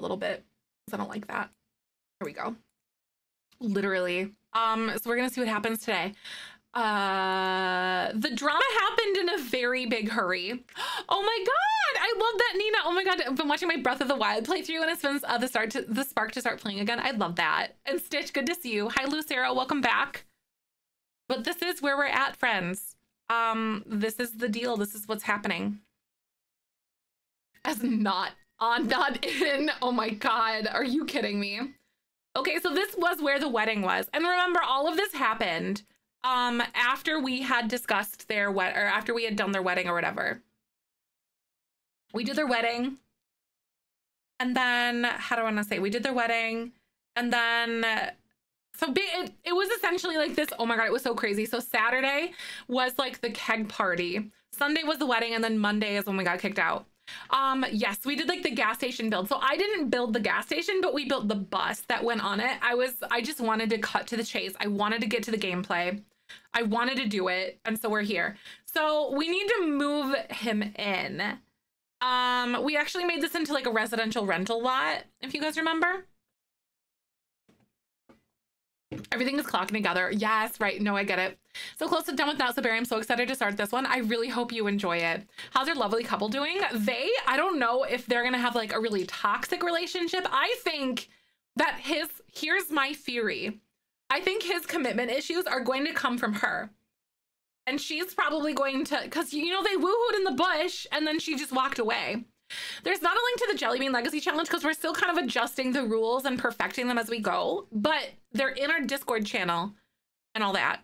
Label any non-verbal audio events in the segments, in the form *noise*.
a little bit because I don't like that. Here we go. Literally. Um, so we're gonna see what happens today. Uh, the drama happened in a very big hurry. *gasps* Oh my god, I love that, Nina. Oh my god, I've been watching my Breath of the Wild playthrough and it spins uh, the start to the spark to start playing again. I love that. And Stitch, good to see you. Hi, Lucero, welcome back. But this is where we're at, friends. Um, this is the deal. This is what's happening. As not on, not *laughs* in. Oh my god, are you kidding me? Okay, so this was where the wedding was. And remember, all of this happened um after we had discussed their wed or after we had done their wedding or whatever. We did their wedding. And then how do I want to say? We did their wedding and then so it, it was essentially like this. Oh my god, it was so crazy. So Saturday was like the keg party. Sunday was the wedding and then Monday is when we got kicked out. Um, yes, we did like the gas station build. So I didn't build the gas station, but we built the bus that went on it. I was I just wanted to cut to the chase. I wanted to get to the gameplay. I wanted to do it, and so we're here. So we need to move him in. Um, we actually made this into like a residential rental lot, if you guys remember. Everything is clocking together. Yes, right. No, I get it. So close to done with Not So Berry. I'm so excited to start this one. I really hope you enjoy it. How's your lovely couple doing? They, I don't know if they're going to have like a really toxic relationship. I think that his, here's my theory. I think his commitment issues are going to come from her. And she's probably going to, because, you know, they woohooed in the bush and then she just walked away. There's not a link to the Jelly Bean Legacy Challenge because we're still kind of adjusting the rules and perfecting them as we go, but they're in our Discord channel and all that.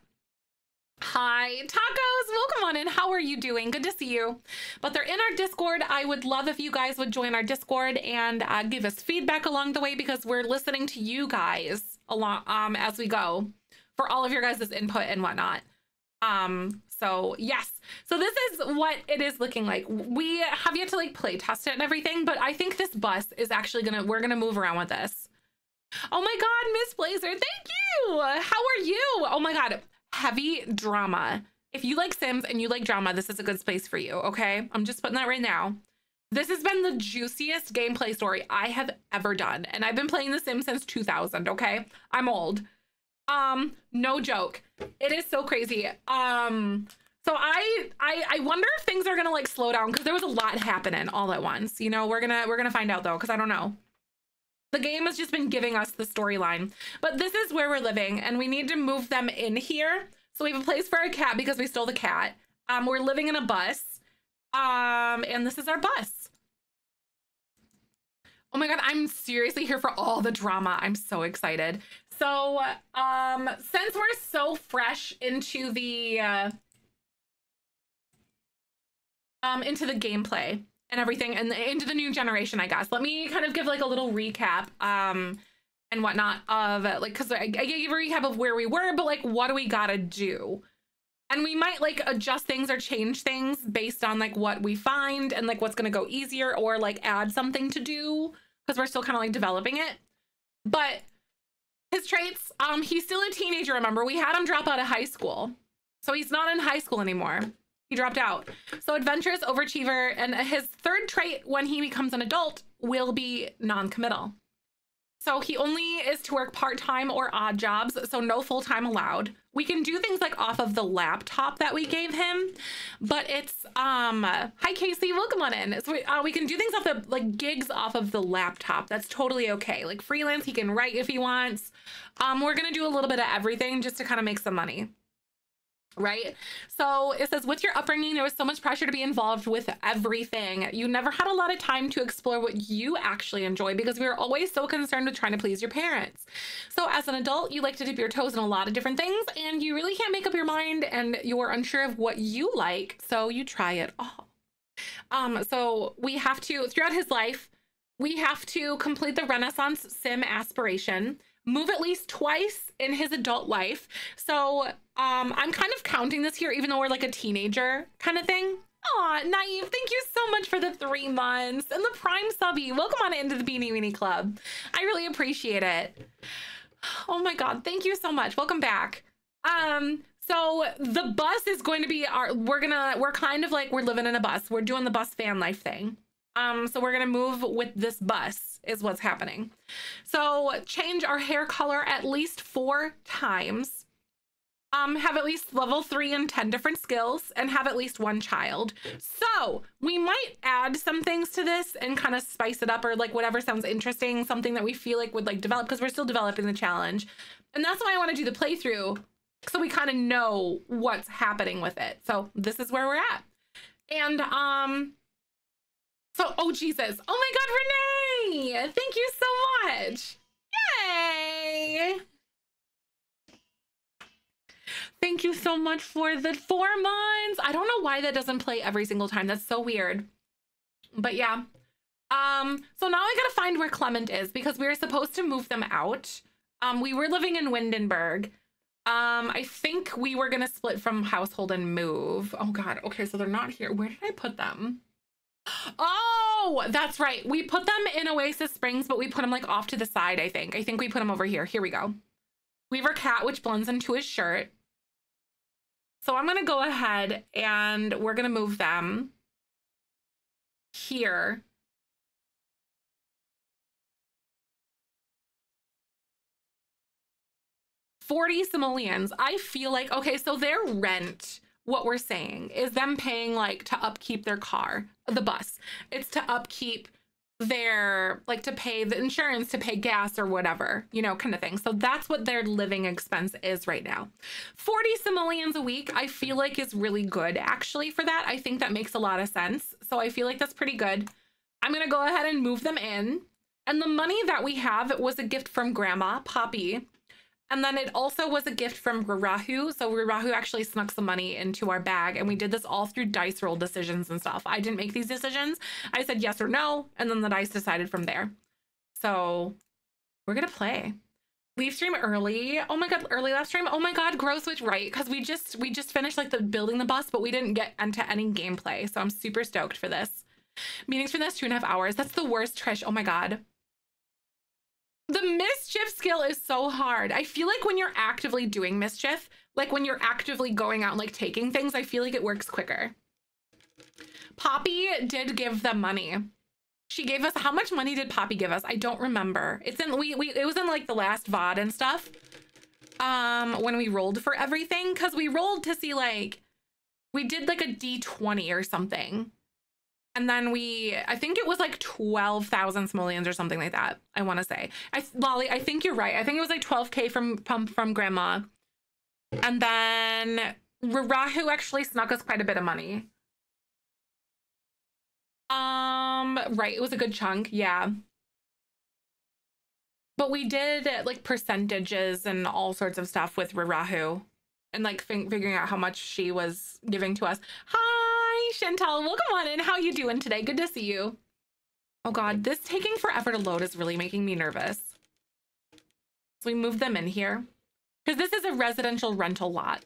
Hi, tacos. Welcome on in. How are you doing? Good to see you. But they're in our Discord. I would love if you guys would join our Discord and uh, give us feedback along the way because we're listening to you guys along um as we go for all of your guys' input and whatnot. Um, so yes, so this is what it is looking like. We have yet to like play test it and everything, but I think this bus is actually gonna we're gonna move around with this. Oh my god, Miss Blazer, thank you. How are you? Oh my god, heavy drama. If you like Sims and you like drama, this is a good space for you, okay? I'm just putting that right now. This has been the juiciest gameplay story I have ever done. And I've been playing The Sims since 2000, okay? I'm old. Um, no joke. It is so crazy. Um, so I I I wonder if things are gonna like slow down because there was a lot happening all at once. You know, we're gonna we're gonna find out though, because I don't know. The game has just been giving us the storyline. But this is where we're living, and we need to move them in here. So we have a place for our cat because we stole the cat. Um, we're living in a bus. Um, and this is our bus. Oh my god, I'm seriously here for all the drama. I'm so excited. So, um, since we're so fresh into the uh, um into the gameplay and everything, and the, into the new generation, I guess. Let me kind of give like a little recap, um, and whatnot of like, cause I, I gave a recap of where we were, but like, what do we gotta do? And we might like adjust things or change things based on like what we find and like what's gonna go easier, or like add something to do because we're still kind of like developing it. But his traits, um, he's still a teenager, remember? We had him drop out of high school. So he's not in high school anymore. He dropped out. So adventurous, overachiever, and his third trait when he becomes an adult will be non-committal. So he only is to work part-time or odd jobs, so no full-time allowed. We can do things like off of the laptop that we gave him, but it's um hi Casey, welcome on in. So we, uh, we can do things off the like gigs off of the laptop. That's totally okay. Like freelance, he can write if he wants. Um, we're gonna do a little bit of everything just to kind of make some money right? So it says, with your upbringing, there was so much pressure to be involved with everything. You never had a lot of time to explore what you actually enjoy because we were always so concerned with trying to please your parents. So as an adult, you like to dip your toes in a lot of different things and you really can't make up your mind and you're unsure of what you like. So you try it all. Um, so we have to, throughout his life, we have to complete the Renaissance Sim aspiration move at least twice in his adult life. So um, I'm kind of counting this here, even though we're like a teenager kind of thing. Aw, Naive, thank you so much for the three months and the prime subby. Welcome on into the Beanie Weenie Club. I really appreciate it. Oh my God, thank you so much. Welcome back. Um, so the bus is going to be our, we're gonna, we're kind of like, we're living in a bus. We're doing the bus van life thing. Um, so we're gonna move with this bus is what's happening. So change our hair color at least four times um, have at least level three and 10 different skills and have at least one child. So we might add some things to this and kind of spice it up or like whatever sounds interesting, something that we feel like would like develop because we're still developing the challenge. And that's why I want to do the playthrough so we kind of know what's happening with it. So this is where we're at. And um so oh Jesus. Oh my god, Renee! Thank you so much. Yay! Thank you so much for the four months. I don't know why that doesn't play every single time. That's so weird. But yeah. Um, so now I gotta find where Clement is because we were supposed to move them out. Um, we were living in Windenburg. Um, I think we were gonna split from household and move. Oh god, okay, so they're not here. Where did I put them? Oh, that's right. We put them in Oasis Springs, but we put them like off to the side, I think. I think we put them over here. Here we go. Weaver Cat, which blends into his shirt. So I'm going to go ahead and we're going to move them here. Forty simoleons. I feel like okay, so their rent. What we're saying is them paying like to upkeep their car, the bus. It's to upkeep their like to pay the insurance to pay gas or whatever you know kind of thing. So that's what their living expense is right now. 40 simoleons a week i feel like is really good actually for that. I think that makes a lot of sense. So i feel like that's pretty good. I'm gonna go ahead and move them in. And the money that we have was a gift from grandma poppy and then it also was a gift from Rarahu. So Rarahu actually snuck some money into our bag. And we did this all through dice roll decisions and stuff. I didn't make these decisions. I said yes or no. And then the dice decided from there. So we're going to play. Leave stream early. Oh my god, early last stream. Oh my god, Gross was right because we just we just finished like the building the bus, but we didn't get into any gameplay. So I'm super stoked for this. Meetings for the next two and a half hours. That's the worst, Trish. Oh my god. The mischief skill is so hard. I feel like when you're actively doing mischief, like when you're actively going out and like taking things, I feel like it works quicker. Poppy did give them money. She gave us how much money did Poppy give us? I don't remember. It's in we we it was in like the last VOD and stuff. Um when we rolled for everything cuz we rolled to see like we did like a d20 or something. And then we, I think it was like 12,000 simoleons or something like that. I want to say. I, Lolly, I think you're right. I think it was like 12K from, from, from grandma. And then Rahu actually snuck us quite a bit of money. Um, right. It was a good chunk. Yeah. But we did like percentages and all sorts of stuff with Rahu and like figuring out how much she was giving to us. Hi. Chantal. Welcome on in. How you doing today? Good to see you. Oh God, this taking forever to load is really making me nervous. So we moved them in here because this is a residential rental lot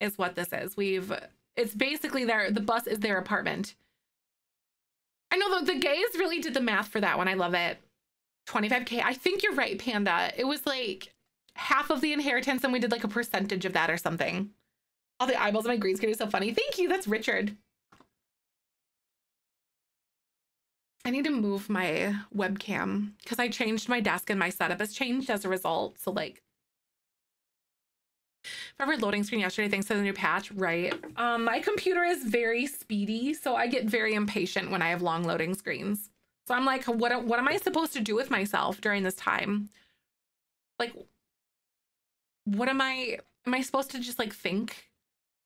is what this is. We've, it's basically their, the bus is their apartment. I know the, the gays really did the math for that one. I love it. 25K. I think you're right, Panda. It was like half of the inheritance and we did like a percentage of that or something. All the eyeballs on my green screen is so funny. Thank you. That's Richard. I need to move my webcam because I changed my desk and my setup has changed as a result. So like Forever loading screen yesterday thanks to the new patch, right? Um, my computer is very speedy, so I get very impatient when I have long loading screens. So I'm like, what, what am I supposed to do with myself during this time? Like, what am I, am I supposed to just like think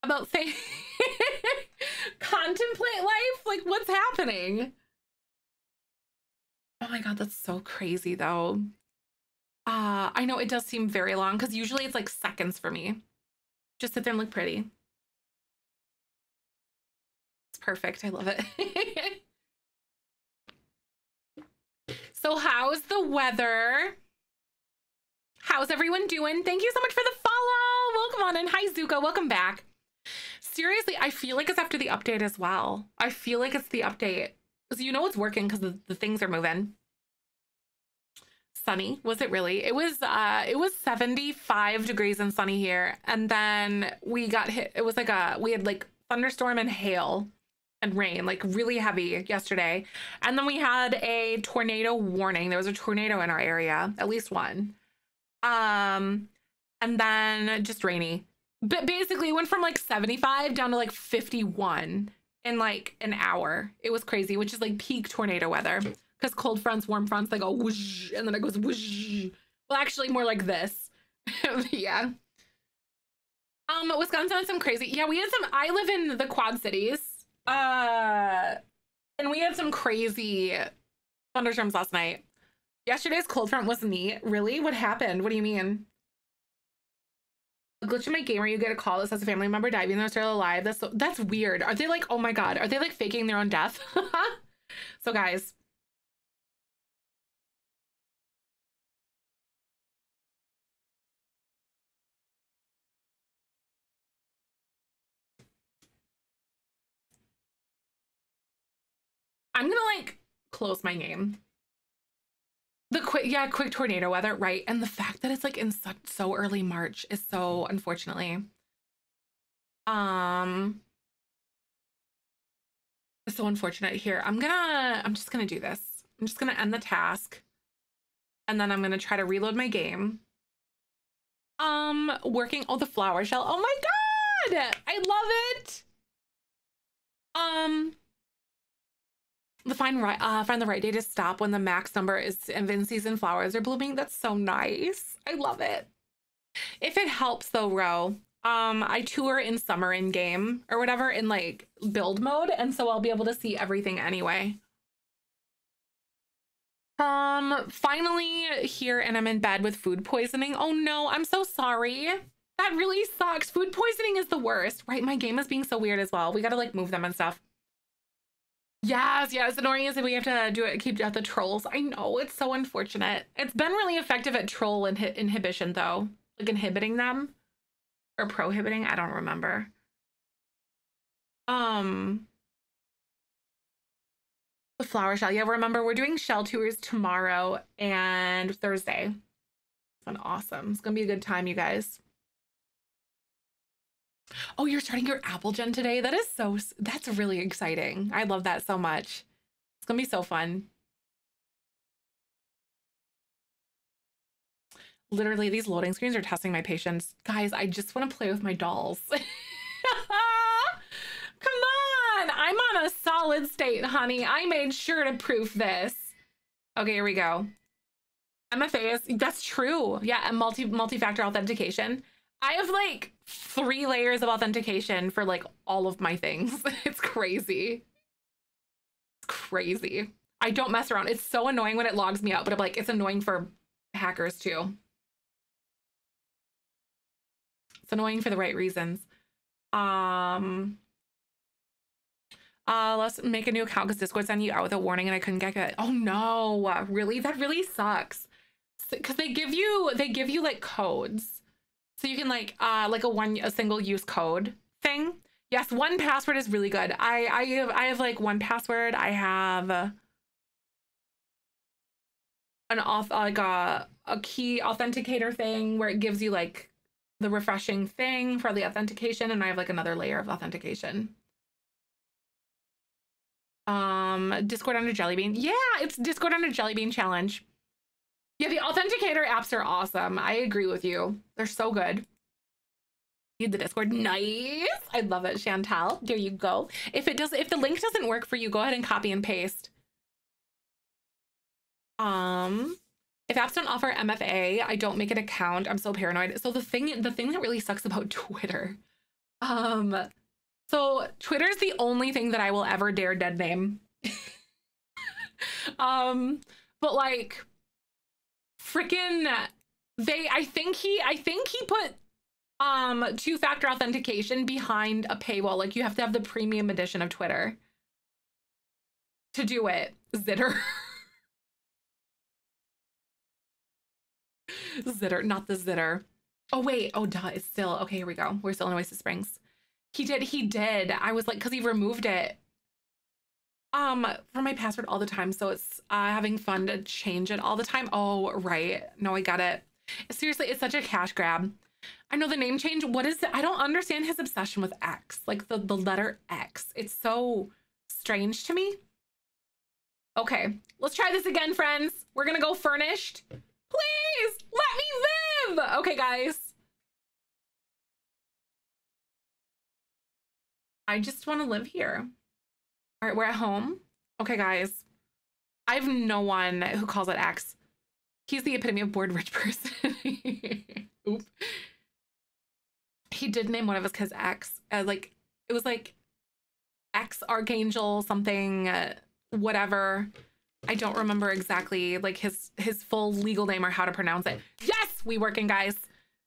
about things? *laughs* Contemplate life? Like, what's happening? Oh my god, that's so crazy though. Uh, I know it does seem very long because usually it's like seconds for me. Just sit there and look pretty. It's perfect. I love it. *laughs* so how's the weather? How's everyone doing? Thank you so much for the follow. Welcome on in. Hi, Zuko. Welcome back. Seriously, I feel like it's after the update as well. I feel like it's the update. So you know it's working because the, the things are moving. Sunny, was it really? It was uh it was 75 degrees and sunny here. And then we got hit. It was like a we had like thunderstorm and hail and rain, like really heavy yesterday. And then we had a tornado warning. There was a tornado in our area, at least one. Um, and then just rainy. But basically, it went from like 75 down to like 51 in like an hour. It was crazy, which is like peak tornado weather. Because cold fronts, warm fronts, they go whoosh, and then it goes whoosh. Well, actually, more like this. *laughs* yeah. Um, Wisconsin had some crazy. Yeah, we had some. I live in the Quad Cities. Uh, and we had some crazy thunderstorms last night. Yesterday's cold front was neat. Really? What happened? What do you mean? A glitch in my game where you get a call that says a family member died and they're still alive. That's so, that's weird. Are they like, oh my god, are they like faking their own death? *laughs* so guys, I'm gonna like close my game. The quick, yeah, quick tornado weather, right? And the fact that it's like in such so early March is so unfortunately. Um, so unfortunate here. I'm gonna, I'm just gonna do this. I'm just gonna end the task, and then I'm gonna try to reload my game. Um, working. Oh, the flower shell. Oh my god, I love it. Um, the find right uh find the right day to stop when the max number is and then season flowers are blooming. That's so nice. I love it. If it helps though, Ro, um, I tour in summer in game or whatever in like build mode, and so I'll be able to see everything anyway. Um, finally here and I'm in bed with food poisoning. Oh no, I'm so sorry. That really sucks. Food poisoning is the worst, right? My game is being so weird as well. We gotta like move them and stuff. Yes, yes. Annoying is that we have to do it, keep out the trolls. I know it's so unfortunate. It's been really effective at troll inhi inhibition though, like inhibiting them or prohibiting. I don't remember. Um, the flower shell. Yeah, remember we're doing shell tours tomorrow and Thursday. It's been awesome. It's gonna be a good time, you guys. Oh, you're starting your Apple Gen today? That is so, that's really exciting. I love that so much. It's gonna be so fun. Literally, these loading screens are testing my patience. Guys, I just want to play with my dolls. *laughs* Come on! I'm on a solid state, honey. I made sure to proof this. Okay, here we go. MFA is, that's true. Yeah, multi multi-factor authentication. I have like three layers of authentication for like all of my things. *laughs* it's crazy. It's crazy. I don't mess around. It's so annoying when it logs me out, but I'm like, it's annoying for hackers too. It's annoying for the right reasons. Um, uh, let's make a new account because Discord sent you out with a warning and I couldn't get it. Oh no, really? That really sucks. Because they give you, they give you like codes so you can like uh like a one a single use code thing. Yes, 1Password is really good. I I have I have like 1Password. I have an auth like a a key authenticator thing where it gives you like the refreshing thing for the authentication, and I have like another layer of authentication. Um, Discord under Jellybean. Yeah, it's Discord under Jellybean challenge. Yeah, the authenticator apps are awesome. I agree with you. They're so good. You the Discord. Nice. I love it, Chantal. There you go. If it does, if the link doesn't work for you, go ahead and copy and paste. Um, if apps don't offer MFA, I don't make an account. I'm so paranoid. So the thing, the thing that really sucks about *laughs* Twitter, um, so Twitter's the only thing that I will ever dare dead name. *laughs* um, but like freaking they I think he I think he put um two-factor authentication behind a paywall. Like you have to have the premium edition of Twitter to do it. Zitter. Zitter, not the Zitter. Oh wait, oh duh, it's still okay. Here we go. We're still in Oasis Springs. He did, he did. I was like, because he removed it um for my password all the time so it's uh having fun to change it all the time oh right no i got it seriously it's such a cash grab i know the name change what is it i don't understand his obsession with x like the the letter x it's so strange to me. Okay, let's try this again, friends. We're gonna go furnished. Please let me live. Okay, guys. I just want to live here. All right, we're at home. Okay, guys. I have no one who calls it X. He's the epitome of bored rich *laughs* person. Oop. He did name one of us his kids X. Uh, like it was like X Archangel something, uh, whatever. I don't remember exactly like his his full legal name or how to pronounce it. Yes, we working guys.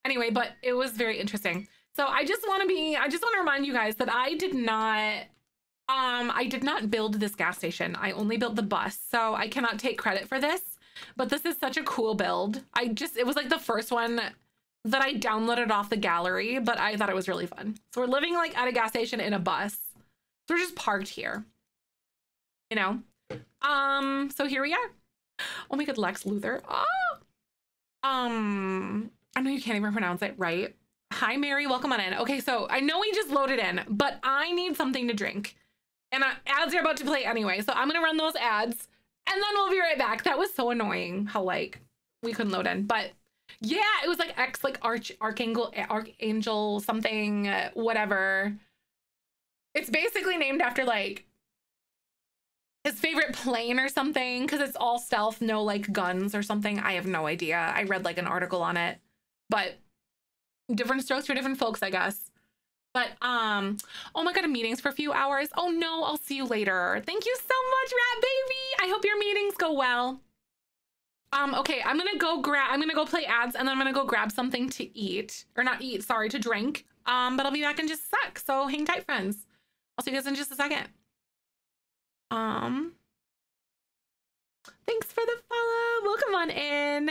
Anyway, but it was very interesting. So I just want to be I just want to remind you guys that I did not um I did not build this gas station. I only built the bus. So I cannot take credit for this, but this is such a cool build. I just it was like the first one that I downloaded off the gallery, but I thought it was really fun. So we're living like at a gas station in a bus. So we're just parked here. You know? Um, so here we are. Oh my god, Lex Luthor. Oh! Um, I know you can't even pronounce it right. Hi, Mary. Welcome on in. Okay, so I know we just loaded in, but I need something to drink. And uh, ads are about to play anyway, so I'm gonna run those ads and then we'll be right back. That was so annoying how like we couldn't load in, but yeah, it was like X like arch archangel archangel something whatever. It's basically named after like his favorite plane or something because it's all stealth, no like guns or something. I have no idea. I read like an article on it, but different strokes for different folks, I guess. But um, oh my god, meetings for a few hours. Oh no, I'll see you later. Thank you so much, Rat Baby. I hope your meetings go well. Um, okay, I'm gonna go grab I'm gonna go play ads and then I'm gonna go grab something to eat. Or not eat, sorry, to drink. Um, but I'll be back in just a sec. So hang tight, friends. I'll see you guys in just a second. Um thanks for the follow. Welcome on in.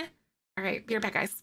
All right, be right back, guys.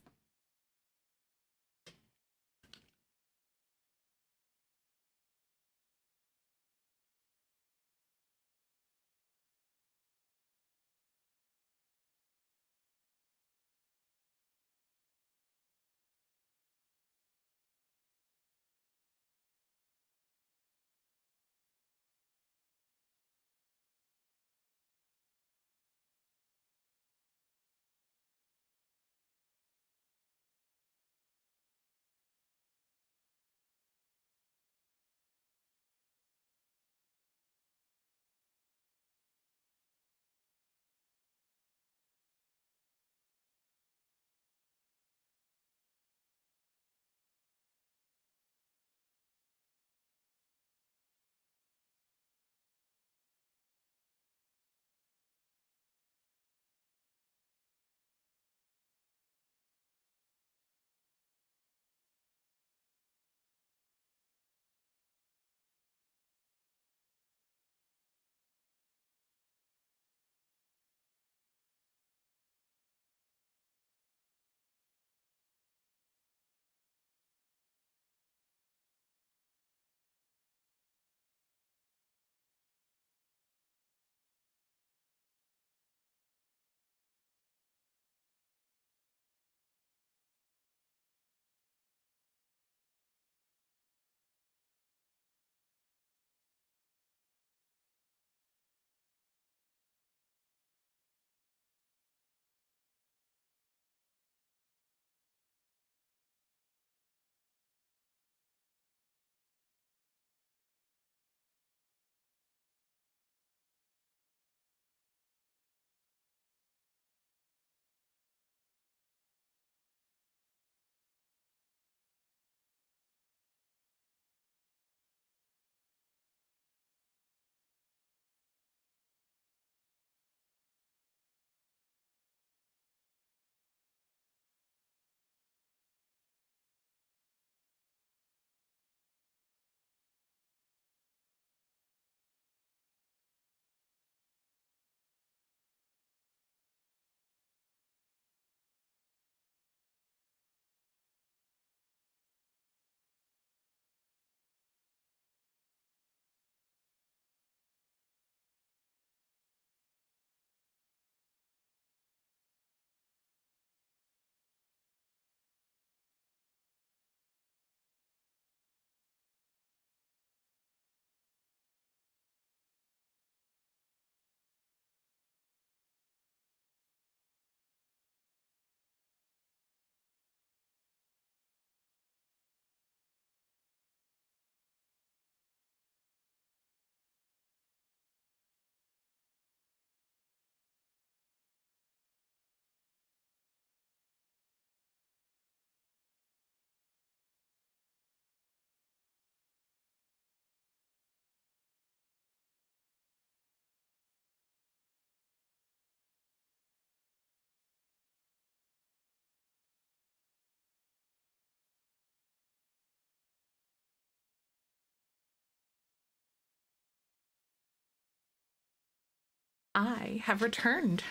I have returned.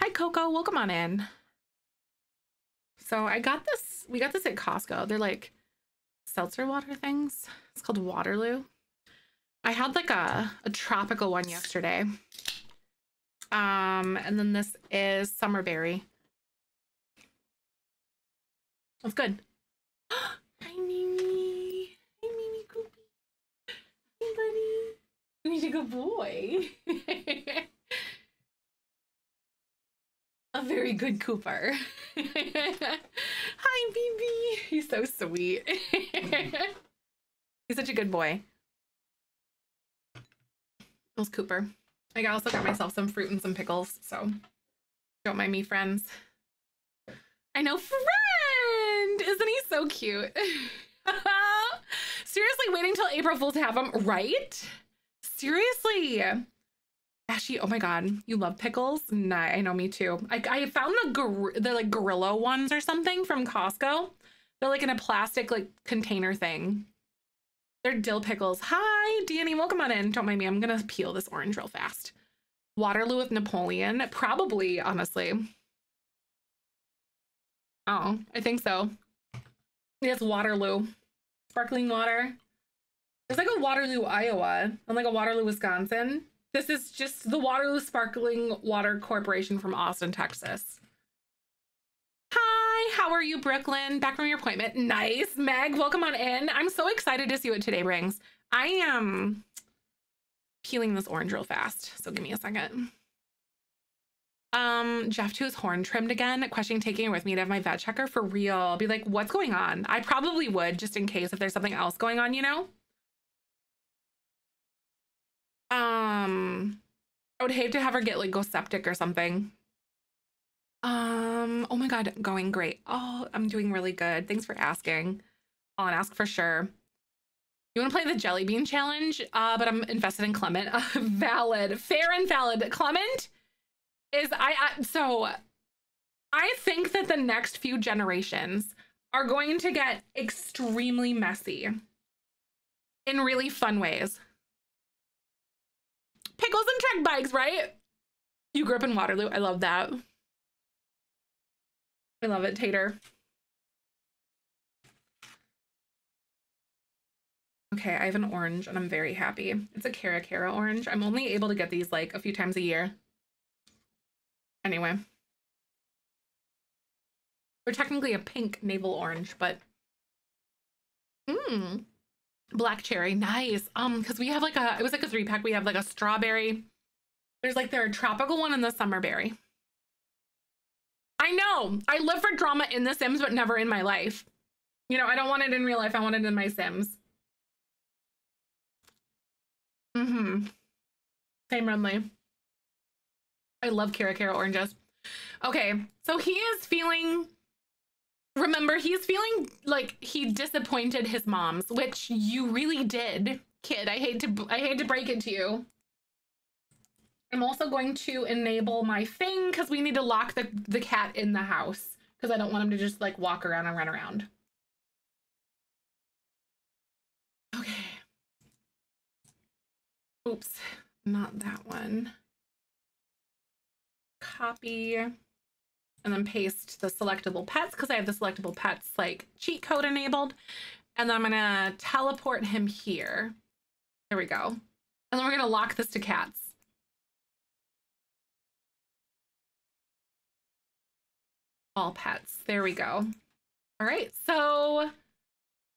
Hi, Coco. Welcome on in. So I got this, we got this at Costco. They're like seltzer water things. It's called Waterloo. I had like a, a tropical one yesterday. Um, and then this is Summerberry. That's good. *gasps* Hi, Mimi. Hi, Mimi Koopy. Hi, buddy. *laughs* He's a good boy. *laughs* a very good Cooper. *laughs* Hi, BB. He's so sweet. He's such a good boy. That was Cooper. I also got myself some fruit and some pickles, so don't mind me, friends. I know, friend! Isn't he so cute? Seriously, waiting till April Fool to have him, right? Seriously. Ashy, oh my god, you love pickles? Nah, I know me too. I, I found the gor- the like gorilla ones or something from Costco. They're like in a plastic like container thing. They're dill pickles. Hi, Danny, welcome on in. Don't mind me. I'm gonna peel this orange real fast. Waterloo with Napoleon, probably honestly. Oh, I think so. Yes, Waterloo, sparkling water. There's like a Waterloo, Iowa, and like a Waterloo, Wisconsin. This is just the Waterloo Sparkling Water Corporation from Austin, Texas. Hi, how are you, Brooklyn? Back from your appointment. Nice. Meg, welcome on in. I'm so excited to see what today brings. I am peeling this orange real fast, so give me a second. Um, Jeff to his horn trimmed again, questioning taking it with me to have my vet checker for real. Be like, what's going on? I probably would just in case if there's something else going on, you know? Um, I would hate to have her get like go septic or something. Um, oh my god, going great. Oh, I'm doing really good. Thanks for asking. I'll ask for sure. You want to play the jelly bean challenge? Uh, but I'm invested in Clement. Uh, *laughs* valid, fair and valid. Clement is I, I so I think that the next few generations are going to get extremely messy in really fun ways. Pickles and trek bikes, right? You grew up in Waterloo. I love that. I love it, Tater. Okay, I have an orange and I'm very happy. It's a Cara Cara orange. I'm only able to get these like a few times a year. Anyway. They're technically a pink navel orange, but mmm black cherry. Nice. Um because we have like a it was like a three pack. We have like a strawberry. There's like their tropical one and the summer berry. I know. I live for drama in the sims but never in my life. You know i don't want it in real life. I want it in my sims. Mm-hmm. Same runley i love Cara Cara oranges. Okay so he is feeling remember he's feeling like he disappointed his moms which you really did kid. I hate to i hate to break it to you. I'm also going to enable my thing because we need to lock the the cat in the house because i don't want him to just like walk around and run around. Okay. Oops. Not that one. Copy and then paste the selectable pets because I have the selectable pets like cheat code enabled. And then I'm gonna teleport him here. There we go. And then we're gonna lock this to cats. All pets. There we go. All right, so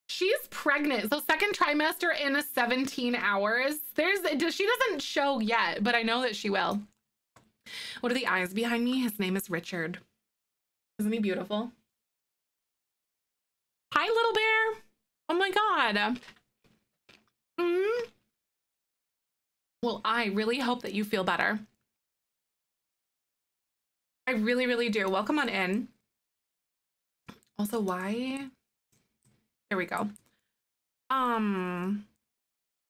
she's pregnant. So second trimester in 17 hours. There's she doesn't show yet, but I know that she will. What are the eyes behind me? His name is Richard. Isn't he beautiful? Hi, little bear. Oh my god. Mm. Well, I really hope that you feel better. I really, really do. Welcome on in. Also, why? There we go. Um,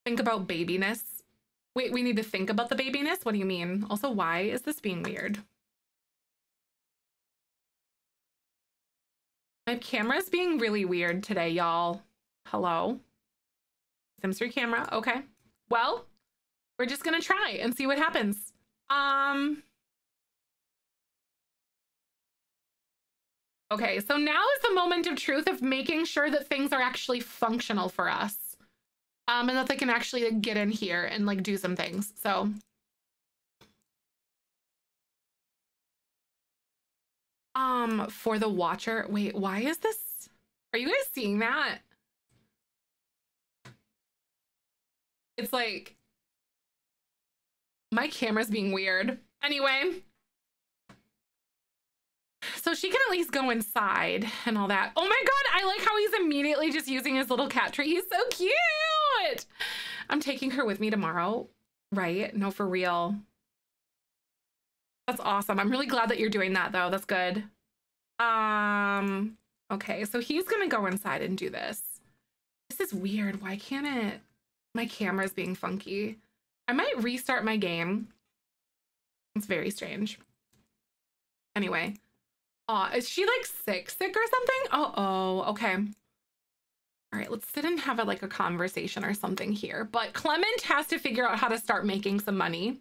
think about babiness. Wait, we need to think about the babiness? What do you mean? Also, why is this being weird? My camera's being really weird today, y'all. Hello? Sims 3 camera. Okay. Well, we're just gonna try and see what happens. Um. Okay, so now is the moment of truth of making sure that things are actually functional for us. Um, and that they can actually like, get in here and like do some things. So um for the watcher, wait, why is this? Are you guys seeing that? It's like my camera's being weird. Anyway, so she can at least go inside and all that. Oh my god, I like how he's immediately just using his little cat tree. He's so cute. I'm taking her with me tomorrow. Right? No, for real. That's awesome. I'm really glad that you're doing that though. That's good. Um, okay, so he's gonna go inside and do this. This is weird. Why can't it? My camera's being funky. I might restart my game. It's very strange. Anyway, Aw, is she like sick, sick or something? Oh, oh, okay. All right, let's sit and have a, like a conversation or something here. But Clement has to figure out how to start making some money.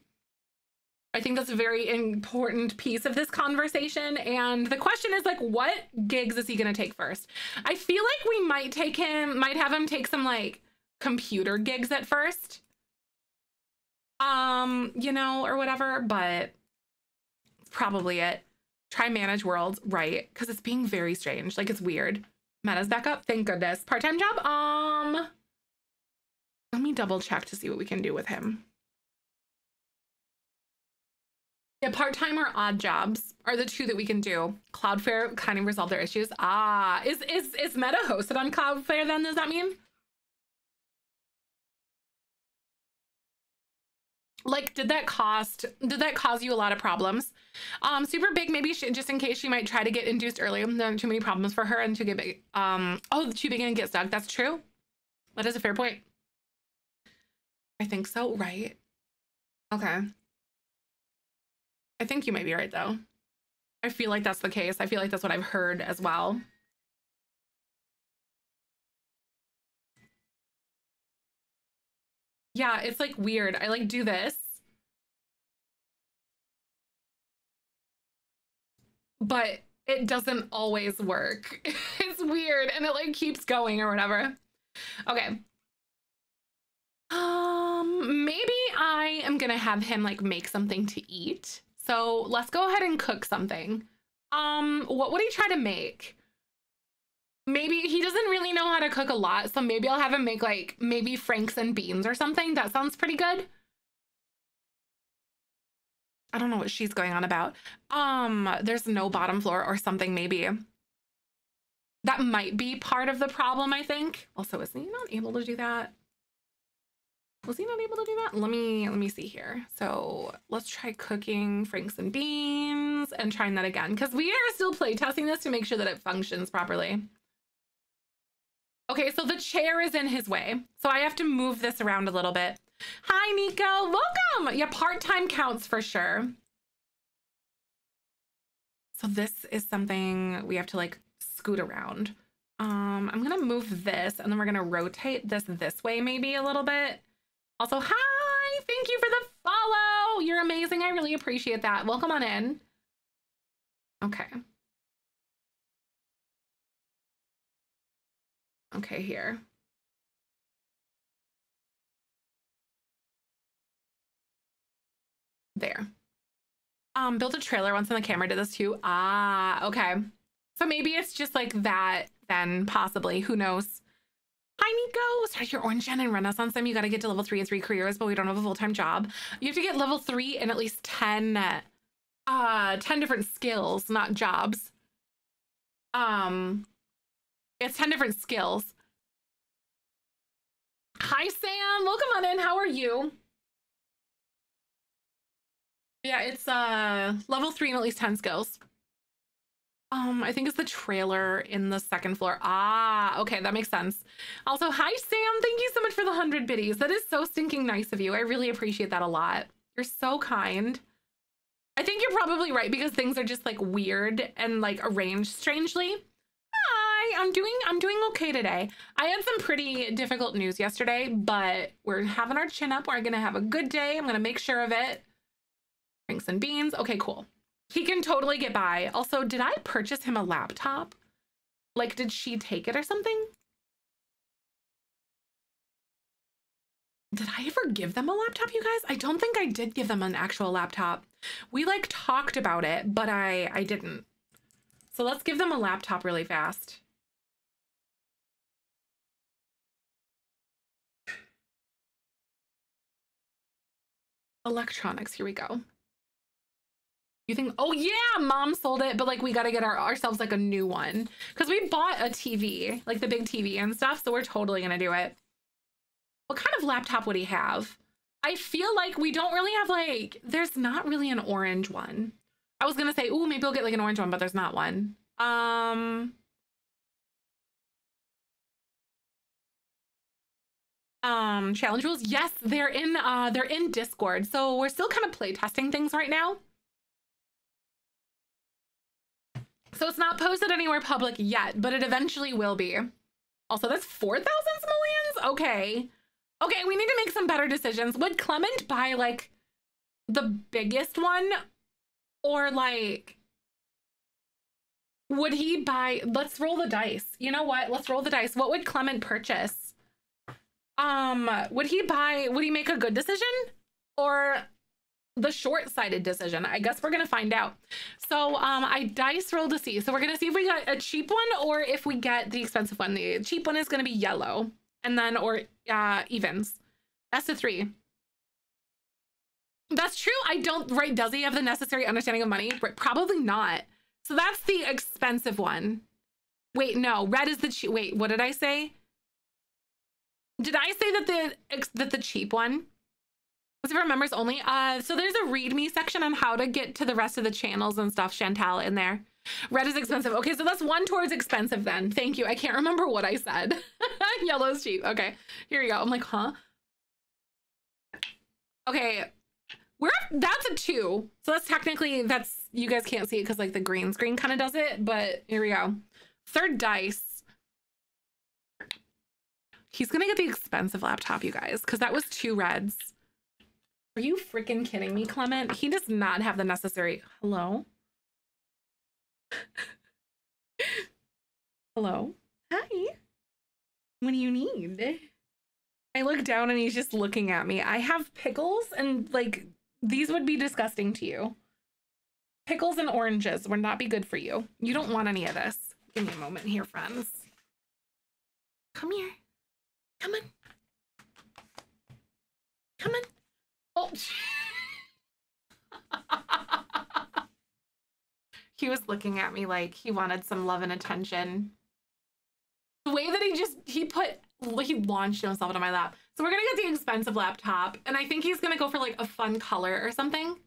I think that's a very important piece of this conversation. And the question is like, what gigs is he to take first? I feel like we might take him, might have him take some like computer gigs at first. Um, you know, or whatever, but probably it. Try manage worlds, right? Because it's being very strange. Like it's weird. Meta's back up. Thank goodness. Part-time job. Um, let me double check to see what we can do with him. Yeah, part-time or odd jobs are the two that we can do. Cloudflare kind of resolve their issues. Ah, is is is Meta hosted on Cloudflare then? Does that mean? like did that cost did that cause you a lot of problems um super big maybe she, just in case she might try to get induced early there are too many problems for her and to get big um oh too big and get stuck that's true that is a fair point i think so right okay i think you might be right though i feel like that's the case i feel like that's what i've heard as well Yeah, it's like weird. I like do this. But it doesn't always work. *laughs* it's weird and it like keeps going or whatever. Okay. Um, maybe I am gonna have him like make something to eat. So let's go ahead and cook something. Um, what would he try to make? maybe he doesn't really know how to cook a lot, so maybe I'll have him make like maybe franks and beans or something. That sounds pretty good. I don't know what she's going on about. Um, there's no bottom floor or something maybe. That might be part of the problem, I think. Also, is he not able to do that? Was he not able to do that? Let me let me see here. So let's try cooking franks and beans and trying that again because we are still play testing this to make sure that it functions properly. Okay, so the chair is in his way. So I have to move this around a little bit. Hi, Nico. Welcome. Yeah, part-time counts for sure. So this is something we have to like scoot around. Um, I'm gonna move this and then we're gonna rotate this this way maybe a little bit. Also, hi, thank you for the follow. You're amazing. I really appreciate that. Welcome on in. Okay. Okay, here. There. Um, built a trailer once on the camera did this too. Ah, okay. So maybe it's just like that then, possibly. Who knows? Hi, Nico. Start your orange gen and renaissance sim. You got to get to level three in three careers, but we don't have a full-time job. You have to get level three in at least 10, uh, 10 different skills, not jobs. Um, it's 10 different skills. Hi, Sam. Welcome on in. How are you? Yeah, it's uh level three and at least 10 skills. Um, I think it's the trailer in the second floor. Ah, okay, that makes sense. Also, hi, Sam. Thank you so much for the 100 biddies. That is so stinking nice of you. I really appreciate that a lot. You're so kind. I think you're probably right because things are just like weird and like arranged strangely. Hi, I'm doing I'm doing okay today. I had some pretty difficult news yesterday, but we're having our chin up. We're gonna have a good day. I'm gonna make sure of it. Drinks and beans. Okay, cool. He can totally get by. Also, did I purchase him a laptop? Like, did she take it or something? Did I ever give them a laptop, you guys? I don't think I did give them an actual laptop. We like talked about it, but I I didn't. So let's give them a laptop really fast. Electronics, here we go. You think, oh yeah, mom sold it, but like we got to get our, ourselves like a new one because we bought a TV, like the big TV and stuff. So we're totally going to do it. What kind of laptop would he have? I feel like we don't really have like, there's not really an orange one. I was going to say, oh, maybe we'll get like an orange one, but there's not one. Um, um challenge rules yes they're in uh they're in discord so we're still kind of play testing things right now so it's not posted anywhere public yet but it eventually will be. Also that's 4,000 simoleons? Okay. Okay we need to make some better decisions. Would clement buy like the biggest one? Or like would he buy let's roll the dice. You know what? Let's roll the dice. What would clement purchase? Um would he buy would he make a good decision? Or the short-sighted decision. I guess we're gonna find out. So um i dice roll to see. So we're gonna see if we got a cheap one or if we get the expensive one. The cheap one is gonna be yellow and then or uh evens. That's a three. That's true. I don't right does he have the necessary understanding of money? Probably not. So that's the expensive one. Wait, no, red is the cheap. Wait, what did I say? Did I say that the that the cheap one was for members only? Uh, so there's a readme section on how to get to the rest of the channels and stuff. Chantal in there. Red is expensive. Okay, so that's one towards expensive then. Thank you. I can't remember what I said. *laughs* Yellow's cheap. Okay, here you go. I'm like, huh? Okay, we're that's a two. So that's technically that's you guys can't see it because like the green screen kind of does it, but here we go. Third dice. He's gonna get the expensive laptop, you guys, because that was two reds. Are you freaking kidding me, Clement? He does not have the necessary. Hello? *laughs* Hello? Hi. What do you need? I look down and he's just looking at me. I have pickles and like these would be disgusting to you. Pickles and oranges would not be good for you. You don't want any of this. Give me a moment here, friends. Come here. Come on. Come on. *laughs* He was looking at me like he wanted some love and attention. The way that he just, he put, he launched himself into my lap. So we're gonna get the expensive laptop, and I think he's gonna go for like a fun color or something.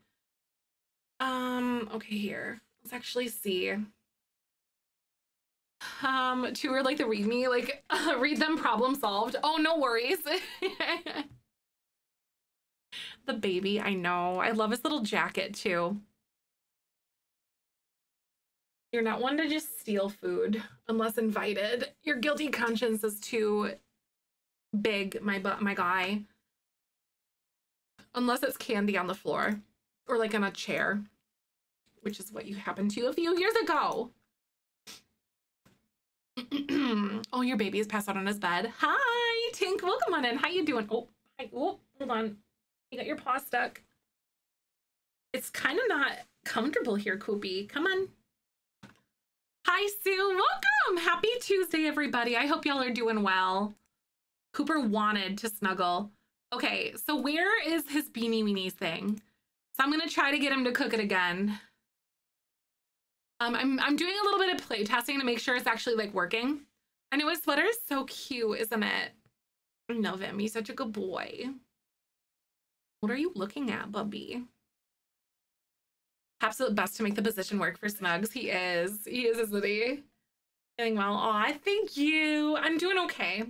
Um, okay, here. Let's actually see. Um, two are like the readme, like uh, *laughs* read them problem solved. Oh, no worries. *laughs* the baby, I know. I love his little jacket too. You're not one to just steal food unless invited. Your guilty conscience is too big, my my guy. Unless it's candy on the floor or like on a chair, which is what you happened to a few years ago. *clears throat* oh, your baby is passed out on his bed. Hi, Tink. Welcome on in. How you doing? Oh, hi. Oh, hold on. You got your paw stuck. It's kind of not comfortable here, Koopy. Come on. Hi, Sue. Welcome. Happy Tuesday, everybody. I hope y'all are doing well. Cooper wanted to snuggle. Okay, so where is his beanie weenies thing? So I'm gonna try to get him to cook it again. Um, I'm, I'm doing a little bit of play testing to make sure it's actually like working. I know his sweater is so cute, isn't it? I love him. He's such a good boy. What are you looking at, Bubby? Absolute best to make the position work for Snugs. He is. He is, isn't he? Doing well. Aw, thank you. I'm doing okay.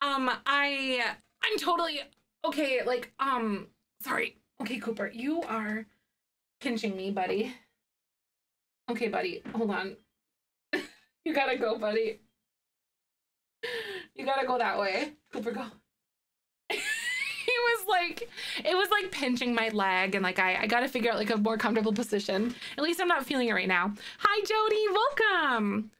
Um, I I'm totally okay, like, um, sorry. Okay, Cooper, you are pinching me, buddy. Okay, buddy, hold on. *laughs* you gotta go, buddy. You gotta go that way. Cooper, go. Was like, it was like pinching my leg, and like I, I gotta figure out like a more comfortable position. At least I'm not feeling it right now. Hi, Jody. Welcome.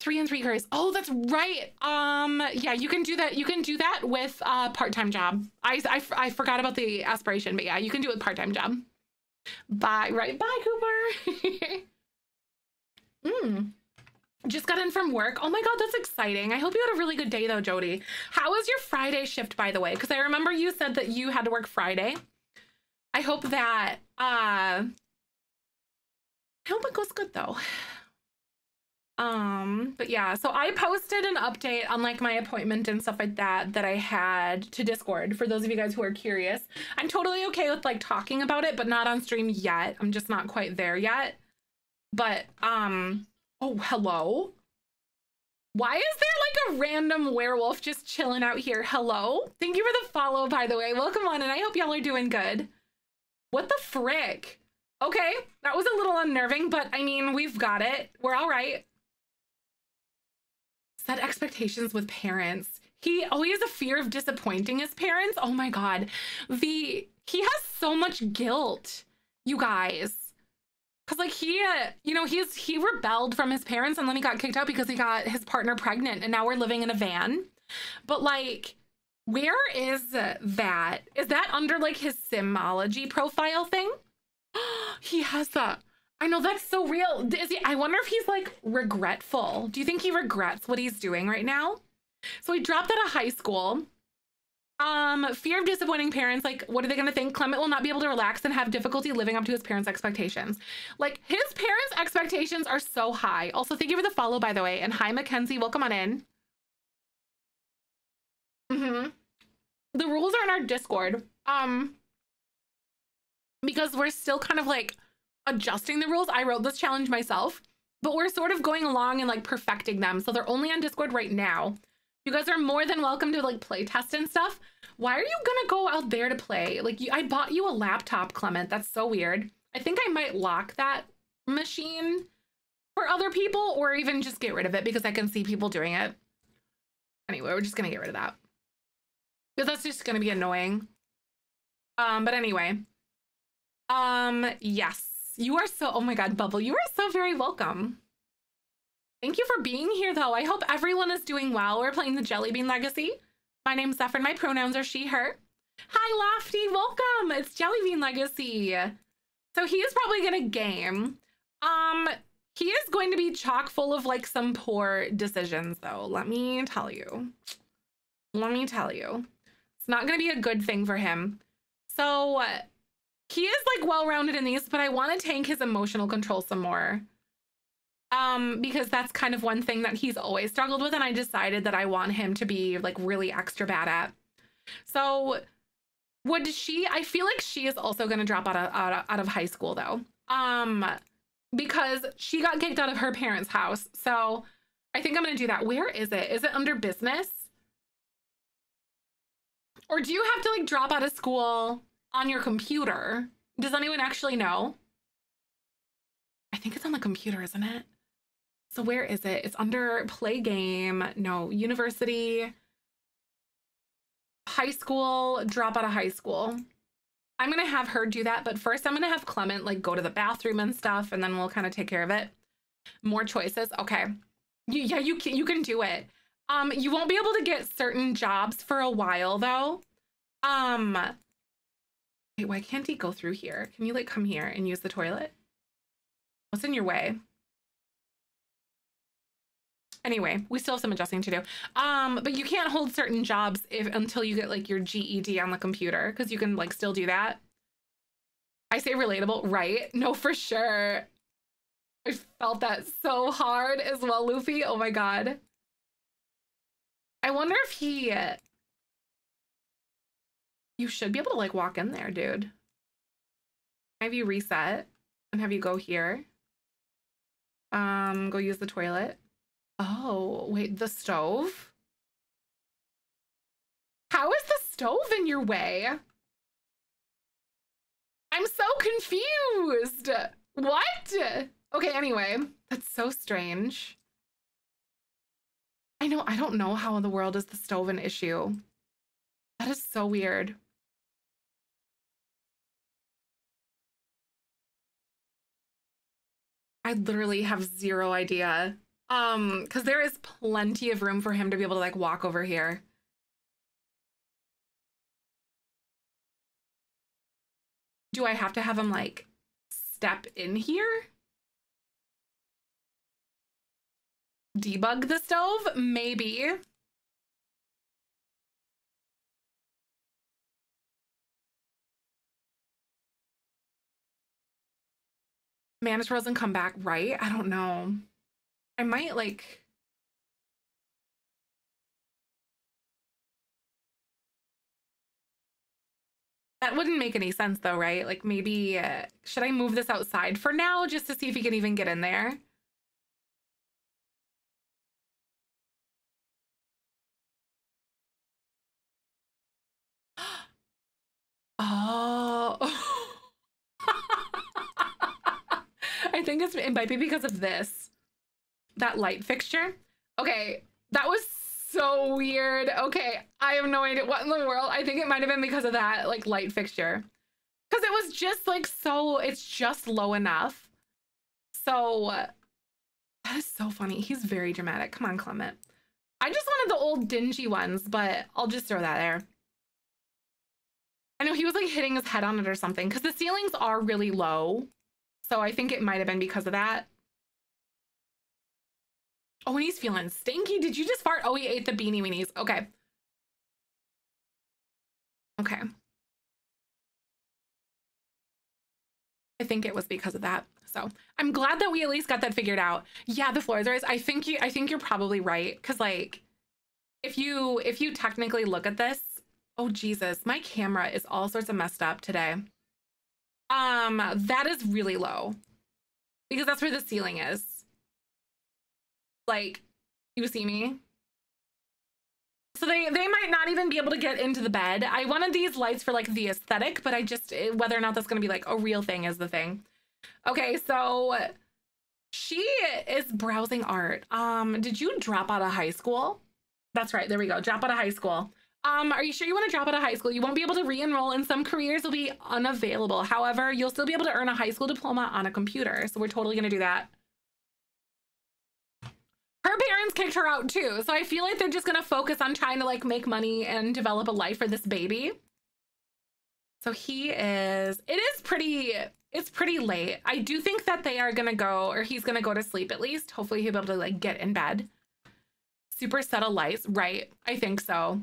Three and three curries. Oh, that's right. Um, yeah, you can do that. You can do that with a part-time job. I, I, I forgot about the aspiration, but yeah, you can do it with part-time job. Bye. Right. Bye, Cooper. *laughs* mm. Just got in from work. Oh my God, that's exciting. I hope you had a really good day though, Jody. How was your Friday shift, by the way? Because I remember you said that you had to work Friday. I hope that, uh, I hope it goes good though. Um, but yeah, so I posted an update on like my appointment and stuff like that that I had to Discord for those of you guys who are curious. I'm totally okay with like talking about it, but not on stream yet. I'm just not quite there yet. But um oh, hello. Why is there like a random werewolf just chilling out here? Hello? Thank you for the follow, by the way. Welcome on, and I hope y'all are doing good. What the frick? Okay, that was a little unnerving, but I mean, we've got it. We're all right set expectations with parents. He always oh, has a fear of disappointing his parents. Oh my god. The he has so much guilt, you guys. Cause like he, uh, you know, he's he rebelled from his parents and then he got kicked out because he got his partner pregnant and now we're living in a van. But like, where is that? Is that under like his simology profile thing? *gasps* he has that. I know that's so real. Is he, I wonder if he's like regretful. Do you think he regrets what he's doing right now? So he dropped out of high school. Um, fear of disappointing parents. Like, what are they going to think? Clement will not be able to relax and have difficulty living up to his parents' expectations. Like, his parents' expectations are so high. Also, thank you for the follow, by the way. And hi, Mackenzie. Welcome on in. Mm-hmm. The rules are in our Discord. Um, because we're still kind of like adjusting the rules. I wrote this challenge myself, but we're sort of going along and like perfecting them. So they're only on Discord right now. You guys are more than welcome to like play test and stuff. Why are you gonna go out there to play? Like you, I bought you a laptop, Clement. That's so weird. I think I might lock that machine for other people or even just get rid of it because I can see people doing it. Anyway, we're just gonna get rid of that. Because that's just gonna be annoying. Um, but anyway. Um, yes. You are so, oh my God, Bubble, you are so very welcome. Thank you for being here, though. I hope everyone is doing well. We're playing the Jelly Bean Legacy. My name's Zephyr. My pronouns are she, her. Hi, Lofty. Welcome. It's Jelly Bean Legacy. So he is probably going to game. Um, he is going to be chock full of like some poor decisions, though. Let me tell you. Let me tell you. It's not going to be a good thing for him. So he is like well-rounded in these, but I want to tank his emotional control some more. Um, because that's kind of one thing that he's always struggled with, and I decided that I want him to be like really extra bad at. So would she I feel like she is also gonna drop out of out of, out of high school though. Um because she got kicked out of her parents' house. So I think I'm gonna do that. Where is it? Is it under business? Or do you have to like drop out of school on your computer. Does anyone actually know? I think it's on the computer, isn't it? So where is it? It's under play game. No, university, high school, drop out of high school. I'm going to have her do that, but first I'm going to have Clement like go to the bathroom and stuff and then we'll kind of take care of it. More choices. Okay. You, yeah, you can you can do it. Um you won't be able to get certain jobs for a while though. Um Wait, why can't he go through here? Can you like come here and use the toilet? What's in your way? Anyway, we still have some adjusting to do. Um, but you can't hold certain jobs if until you get like your GED on the computer because you can like still do that. I say relatable, right? No, for sure. I felt that so hard as well, Luffy. Oh my god. I wonder if he you should be able to like walk in there, dude. Have you reset and have you go here? Um, go use the toilet. Oh, wait, the stove? How is the stove in your way? I'm so confused. What? Okay, anyway, that's so strange. I know, I don't know how in the world is the stove an issue. That is so weird. I literally have zero idea. Um, because there is plenty of room for him to be able to like walk over here. Do I have to have him like step in here? Debug the stove? Maybe. Manage Rose and come back, right? I don't know. I might like That wouldn't make any sense though, right? Like maybe, uh, should I move this outside for now just to see if he can even get in there? *gasps* Oh. *laughs* I think it's, it might be because of this. That light fixture. Okay, that was so weird. Okay, I have no idea what in the world. I think it might have been because of that like light fixture. Because it was just like so, it's just low enough. So that is so funny. He's very dramatic. Come on, Clement. I just wanted the old dingy ones, but I'll just throw that there. I know he was like hitting his head on it or something because the ceilings are really low. So I think it might have been because of that. Oh, and he's feeling stinky. Did you just fart? Oh, he ate the beanie weenies. Okay. Okay. I think it was because of that. So I'm glad that we at least got that figured out. Yeah, the floors are. I think you. I think you're probably right. Cause like, if you if you technically look at this, oh Jesus, my camera is all sorts of messed up today. Um, that is really low because that's where the ceiling is. Like, you see me? So they, they might not even be able to get into the bed. I wanted these lights for like the aesthetic, but I just, eh, whether or not that's going to be like a real thing is the thing. Okay, so she is browsing art. Um, did you drop out of high school? That's right. There we go. Drop out of high school. Um, are you sure you want to drop out of high school? You won't be able to re-enroll and some careers will be unavailable. However, you'll still be able to earn a high school diploma on a computer. So we're totally going to do that her parents kicked her out too. So I feel like they're just gonna focus on trying to like make money and develop a life for this baby. So he is, it is pretty, it's pretty late. I do think that they are gonna go, or he's gonna go to sleep at least. Hopefully he'll be able to like get in bed. Super subtle lights, right? I think so.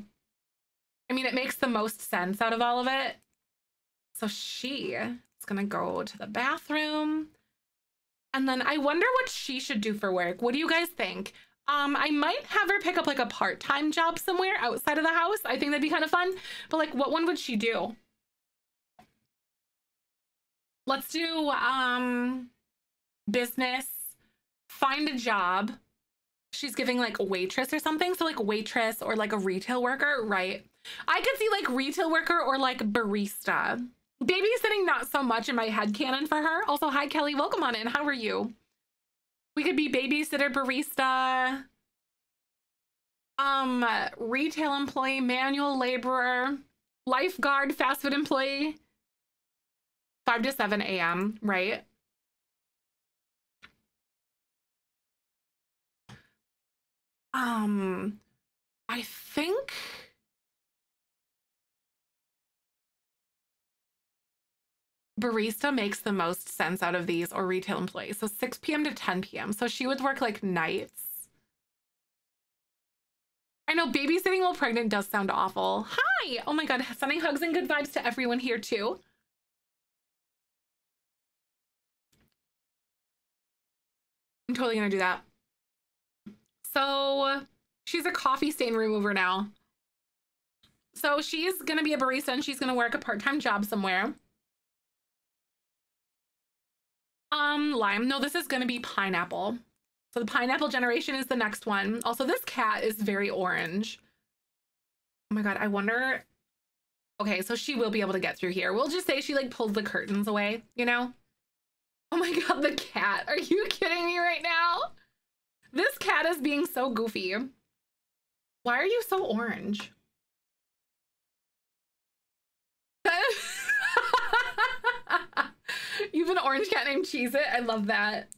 I mean, it makes the most sense out of all of it. So she is gonna go to the bathroom. And then I wonder what she should do for work. What do you guys think? Um, I might have her pick up like a part-time job somewhere outside of the house. I think that'd be kind of fun. But like, what one would she do? Let's do um business, find a job. She's giving like a waitress or something. So like waitress or like a retail worker, right? I could see like retail worker or like barista. Babysitting, not so much in my head canon for her. Also, hi, Kelly. Welcome on in. How are you? We could be babysitter, barista, um, retail employee, manual laborer, lifeguard, fast food employee. 5 to 7 a.m., right? Um, I think barista makes the most sense out of these or retail employees. So 6 p.m. to 10 p.m. So she would work like nights. I know babysitting while pregnant does sound awful. Hi! Oh my god, sending hugs and good vibes to everyone here too. I'm totally gonna do that. So she's a coffee stain remover now. So she's gonna be a barista and she's gonna work a part-time job somewhere. Um, lime. No, this is going to be pineapple. So the pineapple generation is the next one. Also, this cat is very orange. Oh my god, I wonder. Okay, so she will be able to get through here. We'll just say she like pulled the curtains away, you know? Oh my *laughs* god, the cat. Are you kidding me right now? This cat is being so goofy. Why are you so orange? *laughs* *laughs* you have an orange cat named Cheese It. I love that.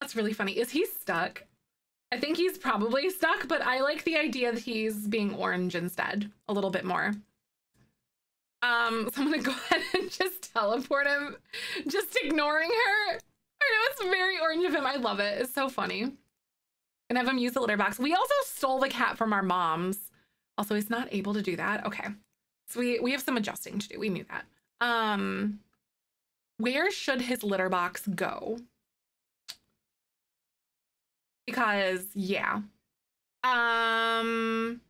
That's really funny. Is he stuck? I think he's probably stuck, but I like the idea that he's being orange instead a little bit more. Um, *laughs* so I'm gonna go ahead and just teleport him, just ignoring her. I know it's very orange of him. I love it. It's so funny. And have him use the litter box. We also stole the cat from our moms. Also, he's not able to do that. Okay. So we, we have some adjusting to do. We knew that. Um, where should his litter box go? Because, yeah. Um,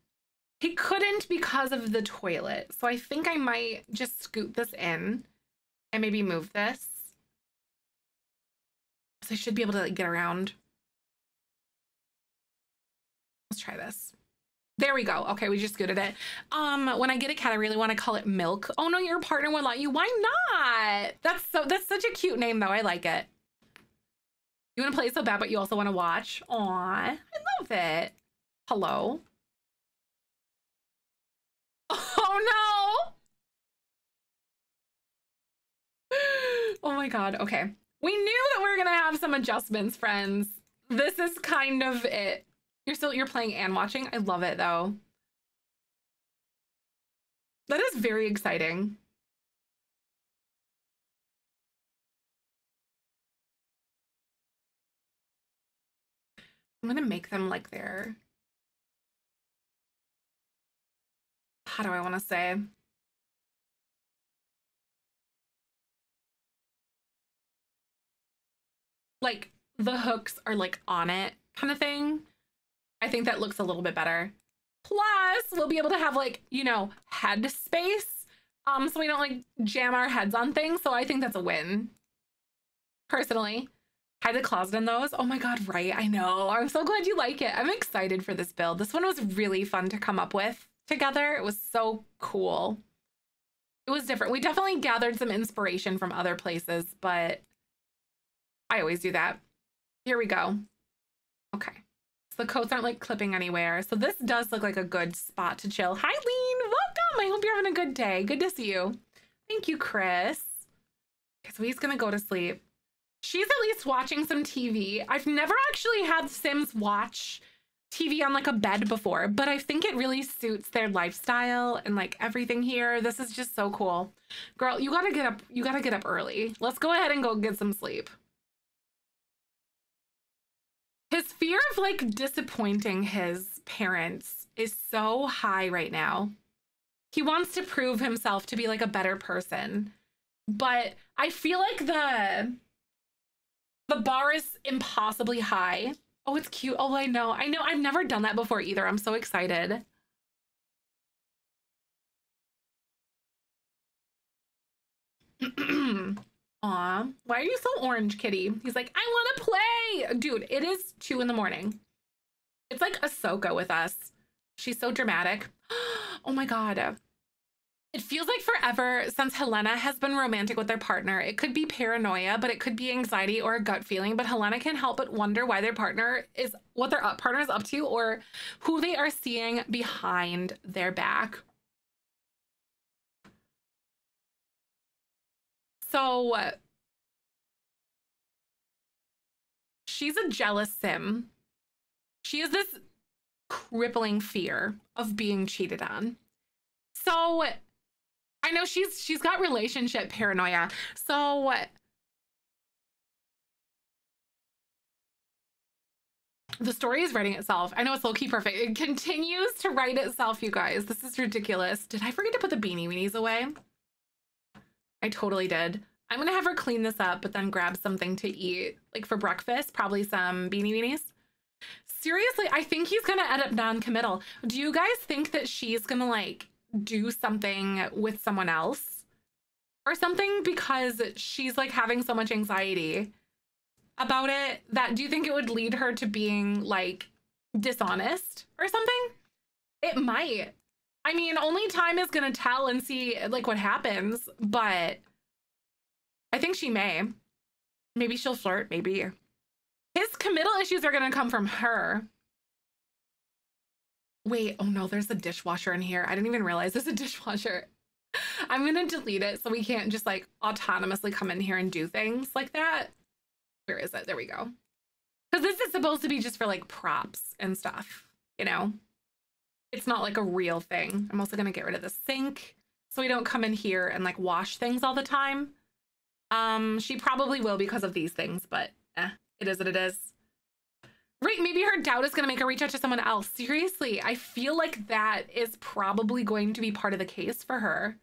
he couldn't because of the toilet. So I think I might just scoot this in and maybe move this. So I should be able to like, get around. Let's try this. There we go. Okay, we just scooted it. Um, when I get a cat, I really want to call it Milk. Oh no, your partner would let you. Why not? That's so that's such a cute name though. I like it. You want to play so bad, but you also want to watch. Aw, I love it. Hello. *laughs* Oh no. Oh my god. Okay. We knew that we were gonna have some adjustments, friends. This is kind of it. You're still you're playing and watching. I love it though. That is very exciting. I'm gonna make them like their how do I want to say? Like the hooks are like on it kind of thing. I think that looks a little bit better. Plus, we'll be able to have like, you know, head space. Um, so we don't like jam our heads on things. So I think that's a win. Personally. Hide the closet in those. Oh my god, right. I know. I'm so glad you like it. I'm excited for this build. This one was really fun to come up with together. It was so cool. It was different. We definitely gathered some inspiration from other places, but I always do that. Here we go. Okay the coats aren't like clipping anywhere. So this does look like a good spot to chill. Hi, Lean. Welcome. I hope you're having a good day. Good to see you. Thank you, Chris. Okay, so he's going to go to sleep. She's at least watching some TV. I've never actually had Sims watch TV on like a bed before, but I think it really suits their lifestyle and like everything here. This is just so cool. Girl, you got to get up. You got to get up early. Let's go ahead and go get some sleep. His fear of like disappointing his parents is so high right now. He wants to prove himself to be like a better person. But I feel like the the bar is impossibly high. Oh, it's cute. Oh, I know. I know. I've never done that before either. I'm so excited. *clears throat* Aw, why are you so orange, kitty? He's like, I want to play. Dude, it is two in the morning. It's like Ahsoka with us. She's so dramatic. *gasps* oh my God. It feels like forever since Helena has been romantic with their partner. It could be paranoia, but it could be anxiety or a gut feeling. But Helena can't help but wonder why their partner is what their partner is up to or who they are seeing behind their back. So she's a jealous sim. She has this crippling fear of being cheated on. So I know she's she's got relationship paranoia. So the story is writing itself. I know it's low key perfect. It continues to write itself, you guys. This is ridiculous. Did I forget to put the beanie weenies away? I totally did. I'm gonna have her clean this up, but then grab something to eat, like for breakfast, probably some beanie weenies. Seriously, I think he's gonna end up non-committal. Do you guys think that she's gonna like do something with someone else or something because she's like having so much anxiety about it that do you think it would lead her to being like dishonest or something? It might. I mean, only time is to tell and see like what happens, but I think she may. Maybe she'll flirt, maybe. His committal issues are to come from her. Wait, oh no, there's a dishwasher in here. I didn't even realize there's a *laughs* dishwasher. I'm gonna delete it so we can't just like autonomously come in here and do things like that. Where is it? There we go. Because this is supposed to be just for like props and stuff, you know? It's not like a real thing. I'm also gonna get rid of the sink so we don't come in here and like wash things all the time. Um, she probably will because of these things, but eh, it is what it is. Right, maybe her doubt is going to make her reach out to someone else. Seriously, I feel like that is probably going to be part of the case for her.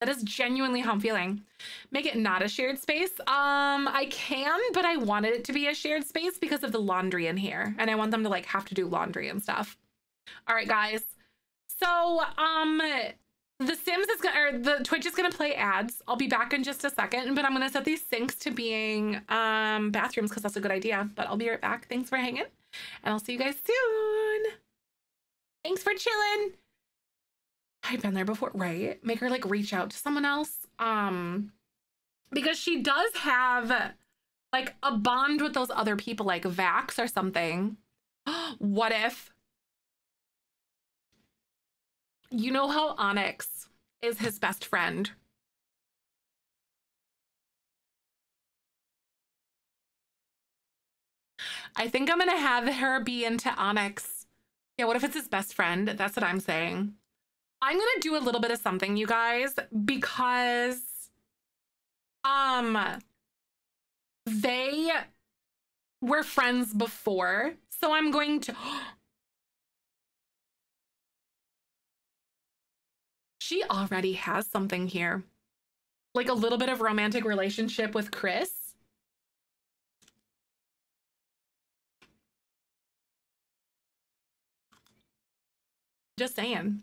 That is genuinely how I'm feeling. Make it not a shared space. Um, I can, but I wanted it to be a shared space because of the laundry in here. And I want them to like have to do laundry and stuff. All right, guys. So, um, the Sims is gonna, or the Twitch is gonna play ads. I'll be back in just a second, but I'm gonna set these sinks to being um bathrooms because that's a good idea. But I'll be right back. Thanks for hanging, and I'll see you guys soon. Thanks for chilling. I've been there before, right? Make her like reach out to someone else. Um, because she does have like a bond with those other people, like Vax or something. *gasps* what if you know how Onyx is his best friend? I think I'm gonna have her be into Onyx. Yeah, what if it's his best friend? That's what I'm saying. I'm gonna do a little bit of something, you guys, because um they were friends before. So I'm going to she already has something here. Like a little bit of romantic relationship with Chris. Just saying.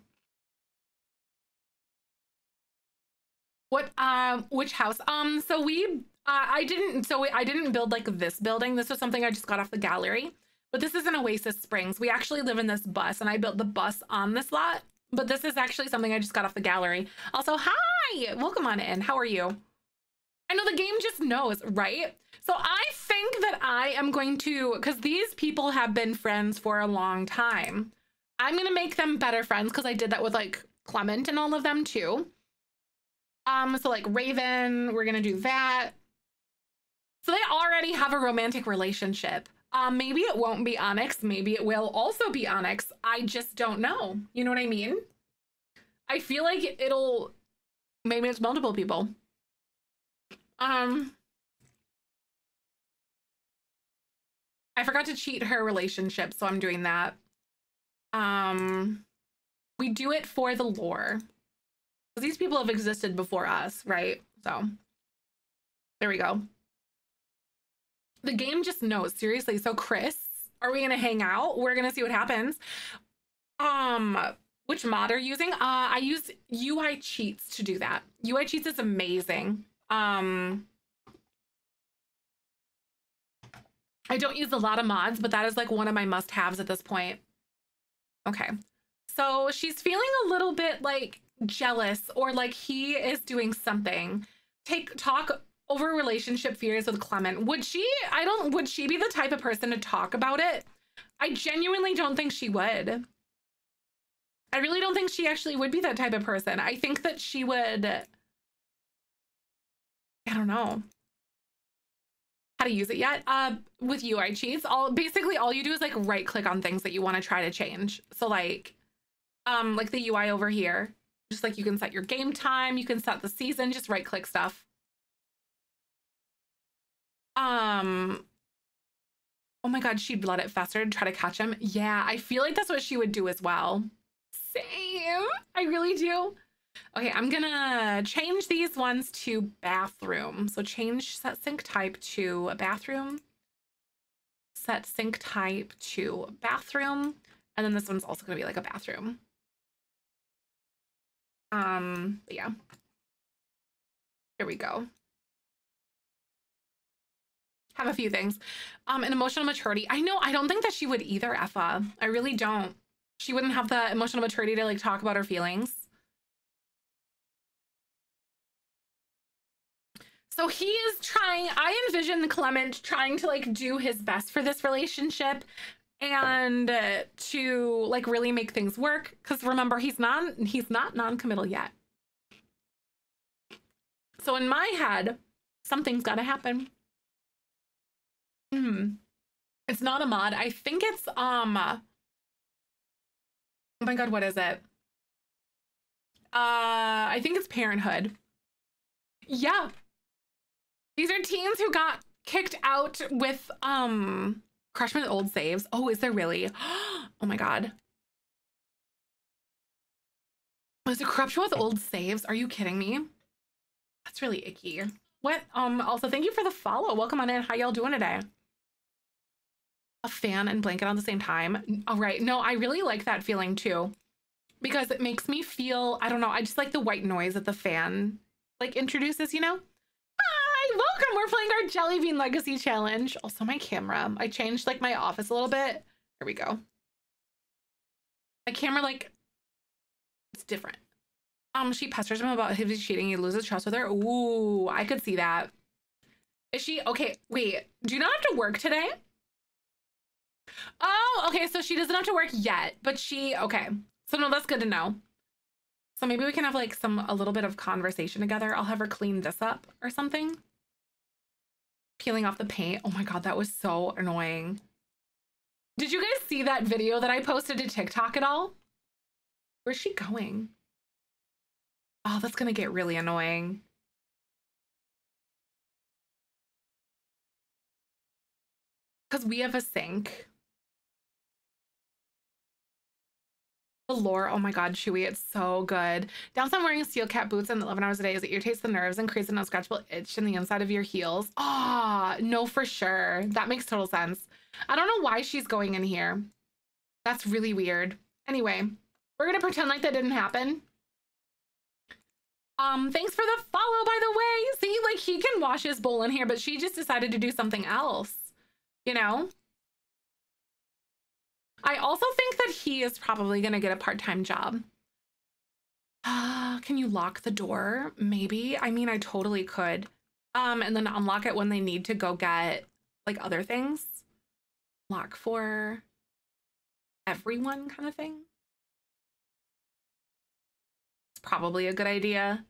What um which house? Um so we uh, I didn't so we, I didn't build like this building. This was something I just got off the gallery. But this is in Oasis Springs. We actually live in this bus and I built the bus on this lot. But this is actually something I just got off the gallery. Also, hi! Welcome on in. How are you? I know the game just knows, right? So I think that I am going to, because these people have been friends for a long time. I'm going to make them better friends because I did that with like Clement and all of them too. Um, so like Raven, we're going to do that. So they already have a romantic relationship. Um, maybe it won't be Onyx. Maybe it will also be Onyx. I just don't know. You know what I mean? I feel like it'll. Maybe it's multiple people. Um. I forgot to cheat her relationship, so I'm doing that. Um, we do it for the lore. These people have existed before us, right? So there we go the game just knows seriously. So Chris, are we gonna hang out? We're gonna see what happens. Um, which mod are you using? Uh, I use UI Cheats to do that. UI Cheats is amazing. Um, I don't use a lot of mods, but that is like one of my must-haves at this point. Okay. So she's feeling a little bit like jealous or like he is doing something. Take talk over relationship fears with Clement. Would she, I don't, would she be the type of person to talk about it? I genuinely don't think she would. I really don't think she actually would be that type of person. I think that she would, I don't know how to use it yet. Uh, with UI cheats, all basically all you do is like right click on things that you want to try to change. So like, um, like the UI over here, just like you can set your game time, you can set the season, just right click stuff. Um Oh my god, she'd let it fester and try to catch him. Yeah, I feel like that's what she would do as well. Same. I really do. Okay, I'm gonna change these ones to bathroom. So change set sink type to a bathroom. Set sink type to bathroom. And then this one's also gonna be like a bathroom. Um, yeah. Here we go have a few things. Um, and emotional maturity. I know I don't think that she would either, Effa. I really don't. She wouldn't have the emotional maturity to like talk about her feelings. So he is trying, I envision Clement trying to like do his best for this relationship. and uh, to like really make things work because remember he's non he's not non-committal yet so in my head something's got to happen hmm it's not a mod i think it's um oh my god what is it uh i think it's parenthood yeah these are teens who got kicked out with um Crushman old saves. Oh, is there really? *gasps* Oh my god. Was it corruption with old saves? Are you kidding me? That's really icky. What? Um, also thank you for the follow. Welcome on in. How y'all doing today? A fan and blanket on the same time. All right. No, I really like that feeling too. Because it makes me feel, I don't know, I just like the white noise that the fan like introduces, you know? Hi, welcome. We're playing our Jelly Bean Legacy Challenge. Also, my camera. I changed like my office a little bit. There we go. My camera, like, it's different. Um, she pesters him about if he's cheating. He loses trust with her. Ooh, I could see that. Is she okay? Wait, do you not have to work today? Oh, okay. So she doesn't have to work yet, but she okay. So no, that's good to know. So maybe we can have like some a little bit of conversation together. I'll have her clean this up or something peeling off the paint. Oh my God, that was so annoying. Did you guys see that video that I posted to TikTok at all? Where's she going? Oh, that's gonna get really annoying. Because we have a sink. Oh my god, Chewy, it's so good. Downside wearing steel cap boots and 11 hours a day is it irritates the nerves and creates an unscratchable itch in the inside of your heels. Ah, oh, no, for sure. That makes total sense. I don't know why she's going in here. That's really weird. Anyway, we're gonna pretend like that didn't happen. Um, thanks for the follow, by the way. See, like he can wash his bowl in here, but she just decided to do something else, you know? I also think that he is probably going to get a part-time job. Uh, can you lock the door? Maybe. I mean, I totally could. Um, and then unlock it when they need to go get like other things. Lock for everyone kind of thing. It's probably a good idea.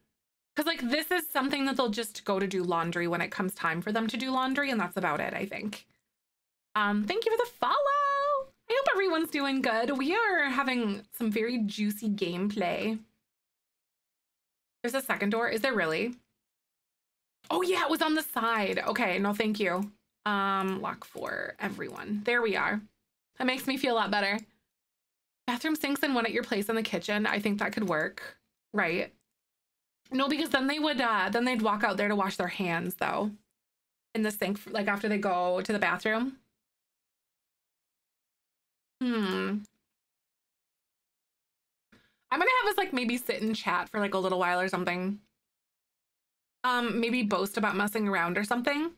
Because like this is something that they'll just go to do laundry when it comes time for them to do laundry, and that's about it, I think. Um, thank you for the follow. I hope everyone's doing good. We are having some very juicy gameplay. There's a second door. Is there really? Oh yeah, it was on the side. Okay, no thank you. Um, lock for everyone. There we are. That makes me feel a lot better. Bathroom sinks and one at your place in the kitchen. I think that could work, right? No, because then they would, uh, then they'd walk out there to wash their hands though. In the sink, like after they go to the bathroom. Hmm. I'm gonna have us like maybe sit and chat for like a little while or something. Um, maybe boast about messing around or something.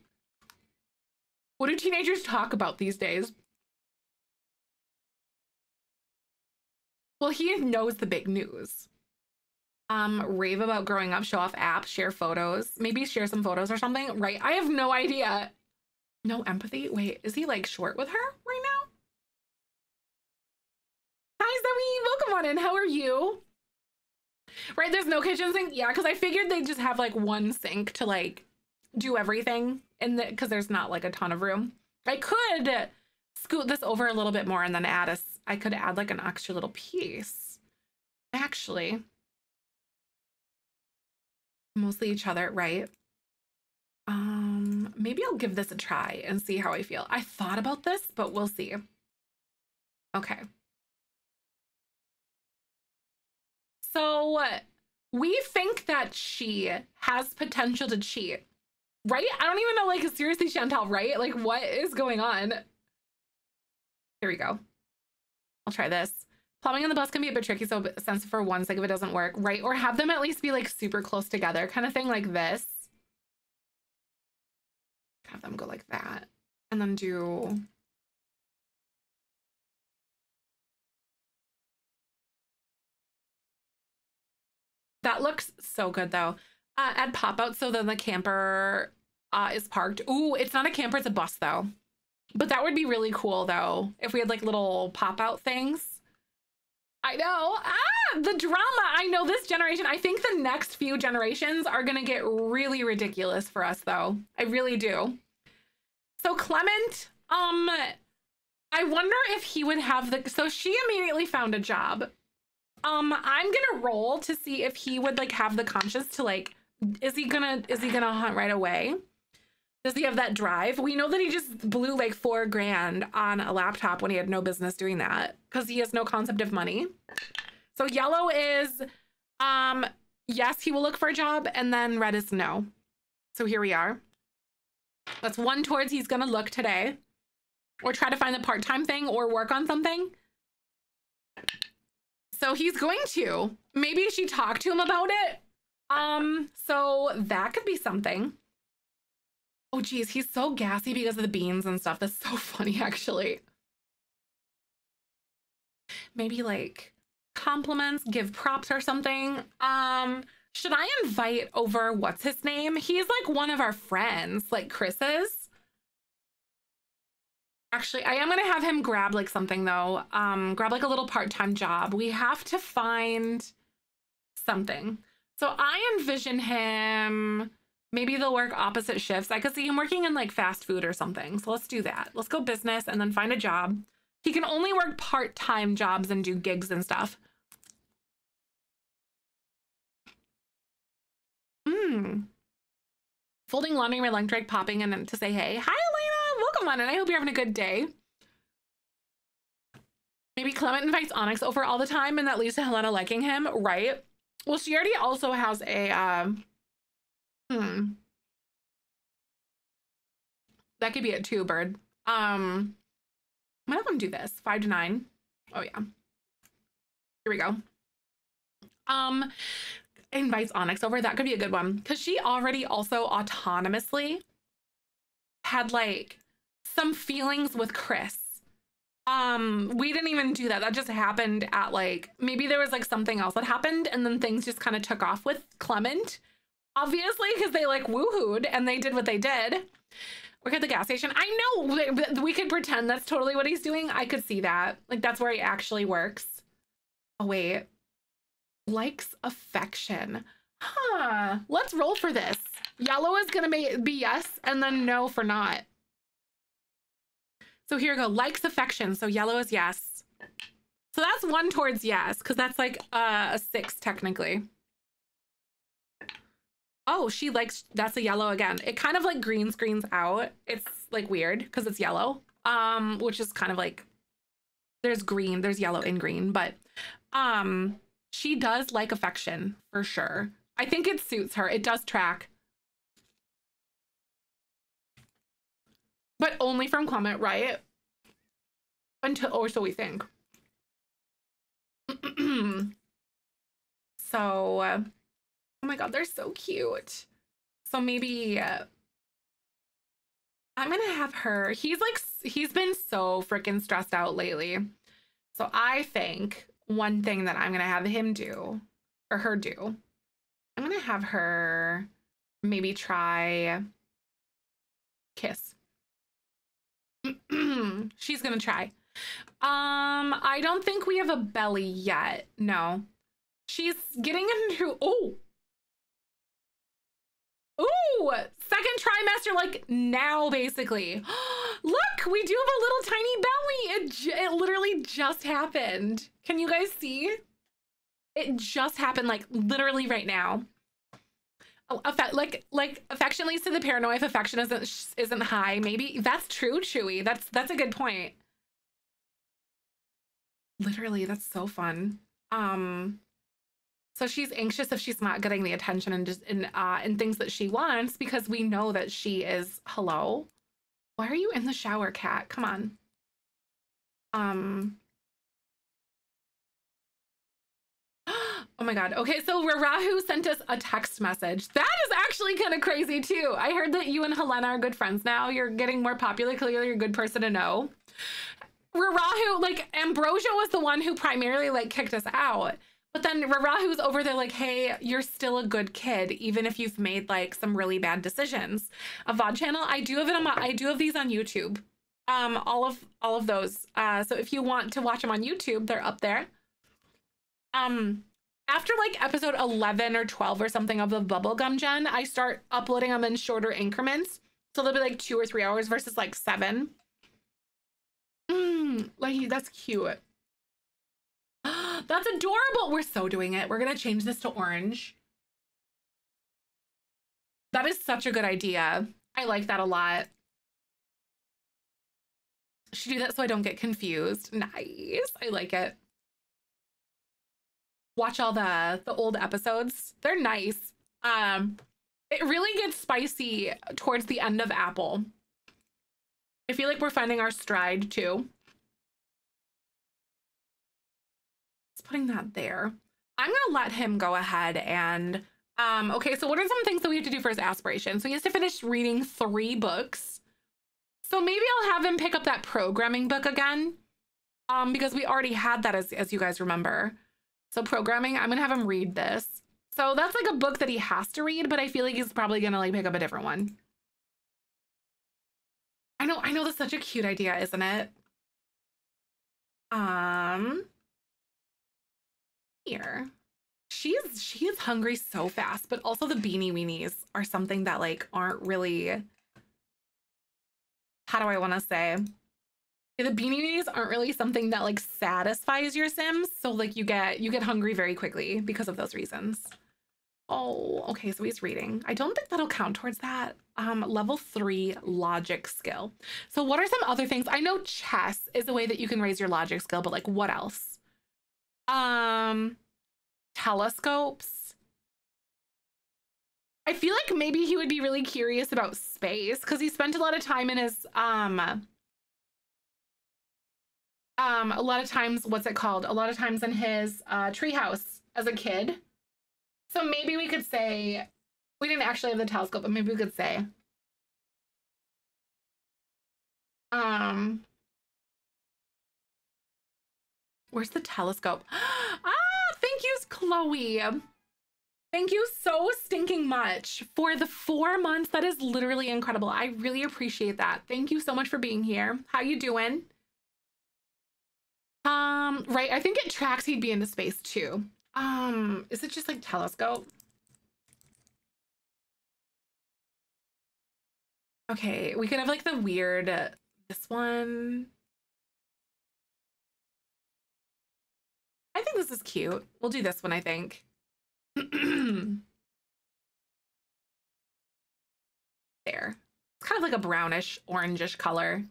What do teenagers talk about these days? Well, he knows the big news. Um, rave about growing up, show off apps, share photos, maybe share some photos or something, right? I have no idea. No empathy? Wait, is he like short with her right now? Hi, Zoe. Welcome on in. How are you? Right, there's no kitchen sink. Yeah, because I figured they'd just have like one sink to like do everything, and because the, there's not like a ton of room. I could scoot this over a little bit more and then add a. I could add like an extra little piece. Actually, mostly each other, right? Um, maybe I'll give this a try and see how I feel. I thought about this, but we'll see. Okay. So we think that she has potential to cheat, right? I don't even know, like, seriously, Chantal, right? Like, what is going on? Here we go. I'll try this. Plumbing on the bus can be a bit tricky, so sensitive for one sake if it doesn't work, right? Or have them at least be like super close together, kind of thing like this. Have them go like that. And then do That looks so good though. Uh, add pop out so then the camper uh, is parked. Ooh, it's not a camper, it's a bus though. But that would be really cool though if we had like little pop out things. I know. Ah, the drama. I know this generation. I think the next few generations are going to get really ridiculous for us though. I really do. So Clement, um I wonder if he would have the so she immediately found a job. Um I'm to roll to see if he would like have the conscience to like is he to is he to hunt right away? Does he have that drive? We know that he just blew like four grand on a laptop when he had no business doing that because he has no concept of money. So yellow is, um, yes, he will look for a job, and then red is no. So here we are. That's one towards he's gonna look today, or try to find the part-time thing or work on something. So he's going to. Maybe she talked to him about it. Um, so that could be something. Oh, geez, he's so gassy because of the beans and stuff. That's so *laughs* funny, actually. Maybe like compliments, give props or something. Um, should I invite over what's his name? He's like one of our friends, like Chris's. Actually, I am gonna have him grab like something though. Um, grab like a little part-time job. We have to find something. So I envision him Maybe they'll work opposite shifts. I could see him working in like fast food or something. So let's do that. Let's go business and then find a job. He can only work part-time jobs and do gigs and stuff. Hmm. Folding laundry my lunch break, popping in to say hey. Hi, Elena. Welcome on and I hope you're having a good day. Maybe Clement invites Onyx over all the time and that leads to Helena liking him, right? Well, she already also has a... Uh, Hmm. That could be it too, Bird. Um, I'm do this. Five to nine. Oh yeah. Here we go. Um, invites Onyx over. That could be a good one because she already also autonomously had like some feelings with Chris. Um, we didn't even do that. That just happened at like maybe there was like something else that happened, and then things just kind of took off with Clement obviously, because they like woohooed and they did what they did. Work at the gas station. I know we could pretend that's totally what he's doing. I could see that. Like that's where he actually works. Oh wait. Likes affection. Huh. Let's roll for this. Yellow is gonna be yes, and then no for not. So here we go. Likes affection. So yellow is yes. So that's one towards yes, because that's like uh, a six technically. Oh, she likes that's a yellow again. It kind of like green screens out. It's like weird because it's yellow. Um, which is kind of like there's green, there's yellow and green, but um she does like affection for sure. I think it suits her. It does track. But only from Clement, right? Until or so we think. *clears throat* so uh, Oh my god, they're so cute. So maybe uh, I'm gonna have her. He's like he's been so freaking stressed out lately. So I think one thing that I'm gonna have him do or her do, I'm gonna have her maybe try kiss. *clears throat* She's gonna try. Um, I don't think we have a belly yet. No. She's getting into oh Ooh, second trimester, like now, basically. *gasps* Look, we do have a little tiny belly. It, it literally just happened. Can you guys see? It just happened, like literally right now. Oh, like like affection leads to the paranoia if affection isn't isn't high. Maybe that's true, Chewy. That's that's a good point. Literally, that's so fun. Um, so she's anxious if she's not getting the attention and just in uh and things that she wants because we know that she is hello. Why are you in the shower, cat? Come on. Um Oh my god. Okay, so Rahu sent us a text message. That is actually kind of crazy too. I heard that you and Helena are good friends now. You're getting more popular. Clearly, you're a good person to know. Rahu, like Ambrosia was the one who primarily like kicked us out. But then Rahu's over there like, hey, you're still a good kid, even if you've made like some really bad decisions. A VOD channel, I do have it on my I do have these on YouTube. Um, all of all of those. Uh, so if you want to watch them on YouTube, they're up there. Um, after like episode 11 or 12 or something of the bubblegum gen, I start uploading them in shorter increments. So they'll be like two or three hours versus like seven. Mmm, like that's cute. *gasps* That's adorable. We're so doing it. We're going to change this to orange. That is such a good idea. I like that a lot. Should do that so I don't get confused. Nice. I like it. Watch all the the old episodes. They're nice. Um it really gets spicy towards the end of Apple. I feel like we're finding our stride too. putting that there. I'm to let him go ahead and um okay, so what are some things that we have to do for his aspiration? So he has to finish reading 3 books. So maybe I'll have him pick up that programming book again. Um because we already had that as as you guys remember. So programming, I'm to have him read this. So that's like a book that he has to read, but I feel like he's probably to like pick up a different one. I know I know that's such a cute idea, isn't it? Um here. She's she is hungry so fast, but also the beanie weenies are something that like aren't really how do I want to say? The beanie weenies aren't really something that like satisfies your sims, so like you get you get hungry very quickly because of those reasons. Oh, okay, so he's reading. I don't think that'll count towards that. Um, level three logic skill. So what are some other things? I know chess is a way that you can raise your logic skill, but like what else? Um, telescopes. I feel like maybe he would be really curious about space because he spent a lot of time in his um um a lot of times what's it called? A lot of times in his uh treehouse as a kid. So maybe we could say we didn't actually have the telescope, but maybe we could say um Where's the telescope? *gasps* ah, thank you, Chloe. Thank you so stinking much for the four months. That is literally incredible. I really appreciate that. Thank you so much for being here. How you doing? Um, right. I think it tracks he'd be into space too. Um, is it just like telescope? Okay, we could have like the weird, uh, this one. I think this is cute. We'll do this one, I think. *clears throat* there. It's kind of like a brownish, orangish color.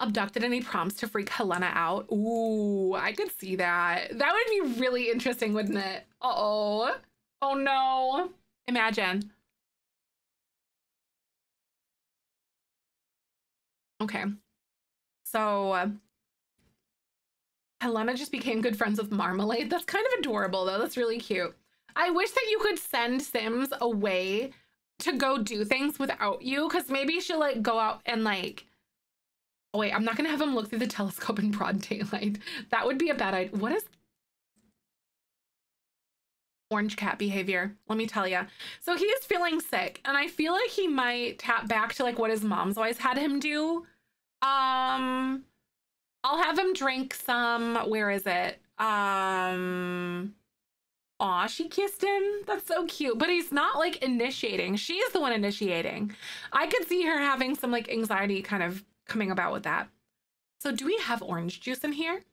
Abducted any prompts to freak Helena out? Ooh, I could see that. That would be really interesting, wouldn't it? Uh-oh. Oh no. Imagine. Okay. So Helena just became good friends with Marmalade. That's kind of adorable, though. That's really cute. I wish that you could send Sims away to go do things without you, because maybe she'll like go out and like. Oh wait, I'm not gonna have him look through the *laughs* telescope in broad daylight. That would be a bad idea. What is orange cat behavior? Let me tell you. So he is feeling sick, and I feel like he might tap back to like what his mom's always had him do um, I'll have him drink some. Where is it? Um, aw, she kissed him. That's so cute. But he's not like initiating. She's the one initiating. I could see her having some like anxiety kind of coming about with that. So, do we have orange juice in here?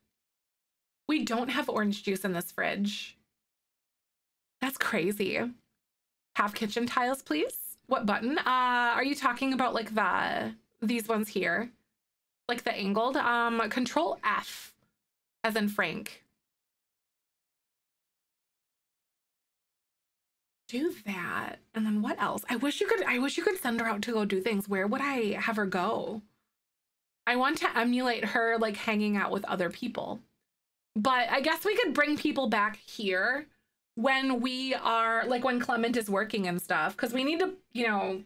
We don't have orange juice in this fridge. That's crazy. Have kitchen tiles, please. What button? Uh, are you talking about like the these ones here? like the angled. Um, control F, as in Frank. Do that. And then what else? I wish you could, I wish you could send her out to go do things. Where would I have her go? I want to emulate her like hanging out with other people. But I guess we could bring people back here when we are like when Clement is working and stuff because we need to, you know,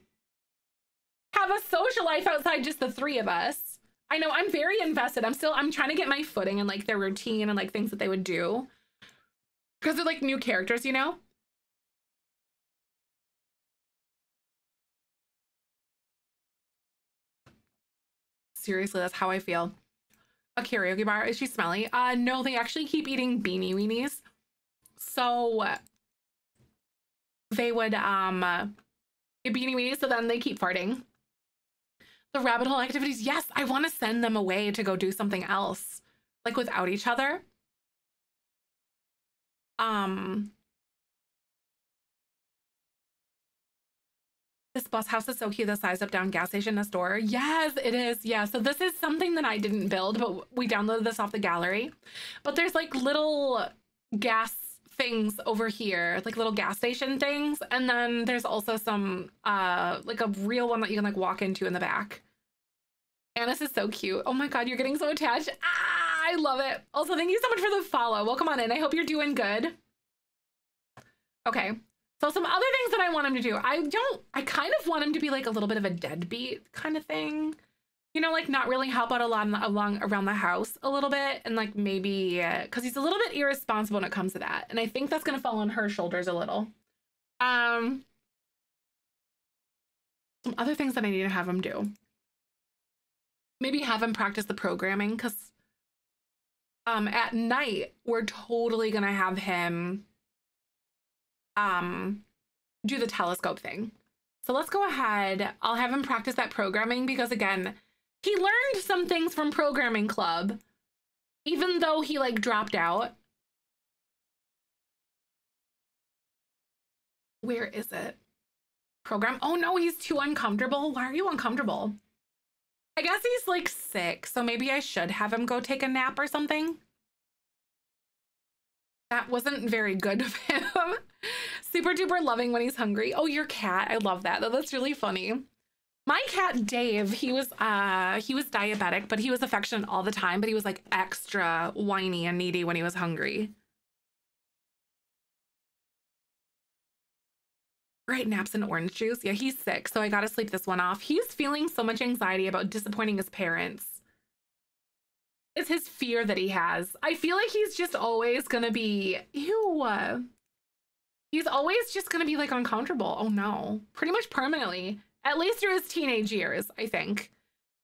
have a social life outside just the three of us. I know I'm very invested. I'm still I'm trying to get my footing and like their routine and like things that they would do. Because they're like new characters, you know? Seriously, that's how I feel. A karaoke bar. Is she smelly? Uh, no, they actually keep eating beanie weenies. So they would um get beanie weenies, so then they keep farting. The rabbit hole activities. Yes, I want to send them away to go do something else, like without each other. Um, This bus house is so cute. The size up down gas station next door. Yes, it is. Yeah. So this is something that I didn't build, but we downloaded this off the gallery. But there's like little gas things over here, like little gas station things. And then there's also some uh like a real one that you can like walk into in the back. And this is so cute. Oh my god, you're getting so attached. Ah, I love it. Also, thank you so much for the follow. Welcome on in. I hope you're doing good. Okay. So some other things that I want him to do. I don't, I kind of want him to be like a little bit of a deadbeat kind of thing. You know, like not really help out a lot along around the house a little bit. And like maybe, because uh, he's a little bit irresponsible when it comes to that. And I think that's going to fall on her shoulders a little. Um, some other things that I need to have him do. Maybe have him practice the programming because um, at night, we're totally going to have him um, do the telescope thing. So let's go ahead. I'll have him practice that programming because again, he learned some things from programming club, even though he like dropped out. Where is it? Program. Oh no, he's too uncomfortable. Why are you uncomfortable? I guess he's like sick, so maybe I should have him go take a nap or something. That wasn't very good of *laughs* him. Super duper loving when he's hungry. Oh, your cat. I love that. That's really funny. My cat Dave, he was uh he was diabetic, but he was affectionate all the time, but he was like extra whiny and needy when he was hungry. Right, naps and orange juice. Yeah, he's sick, so I gotta sleep this one off. He's feeling so much anxiety about disappointing his parents it's his fear that he has. I feel like he's just always gonna be ew. He's always just gonna be like uncomfortable. Oh no, pretty much permanently, at least through his teenage years, I think.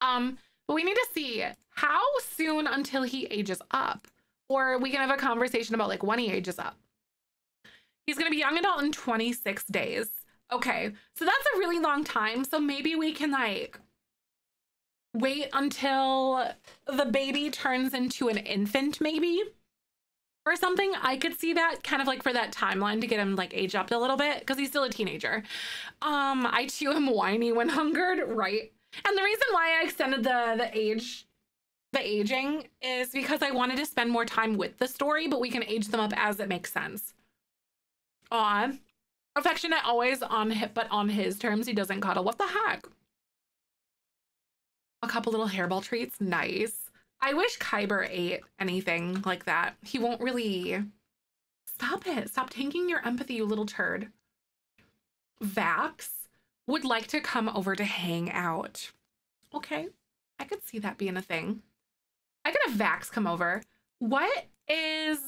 Um, but we need to see how soon until he ages up, or we can have a conversation about like when he ages up. He's gonna be young adult in 26 days. Okay, so that's a really long time. So maybe we can like wait until the baby turns into an infant, maybe or something. I could see that kind of like for that timeline to get him like age up a little bit because he's still a teenager. Um, I too am whiny when hungered, right? And the reason why I extended the the age the aging is because I wanted to spend more time with the story, but we can age them up as it makes sense. Aw. Affectionate always on hip, but on his terms, he doesn't cuddle. What the heck? A couple little hairball treats. Nice. I wish Kyber ate anything like that. He won't really. Stop it. Stop taking your empathy, you little turd. Vax would like to come over to hang out. Okay. I could see that being a thing. I could have Vax come over. What is.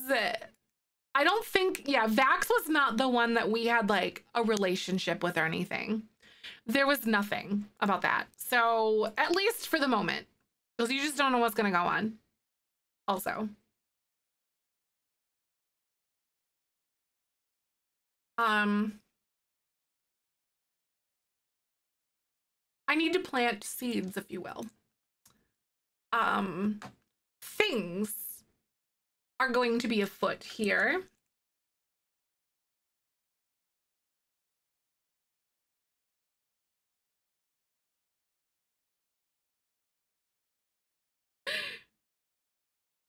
I don't think. Yeah, Vax was not the one that we had like a relationship with or anything there was nothing about that. So at least for the moment, because you just don't know what's going to go on. Also. Um, I need to plant seeds, if you will. Um, things are going to be afoot here.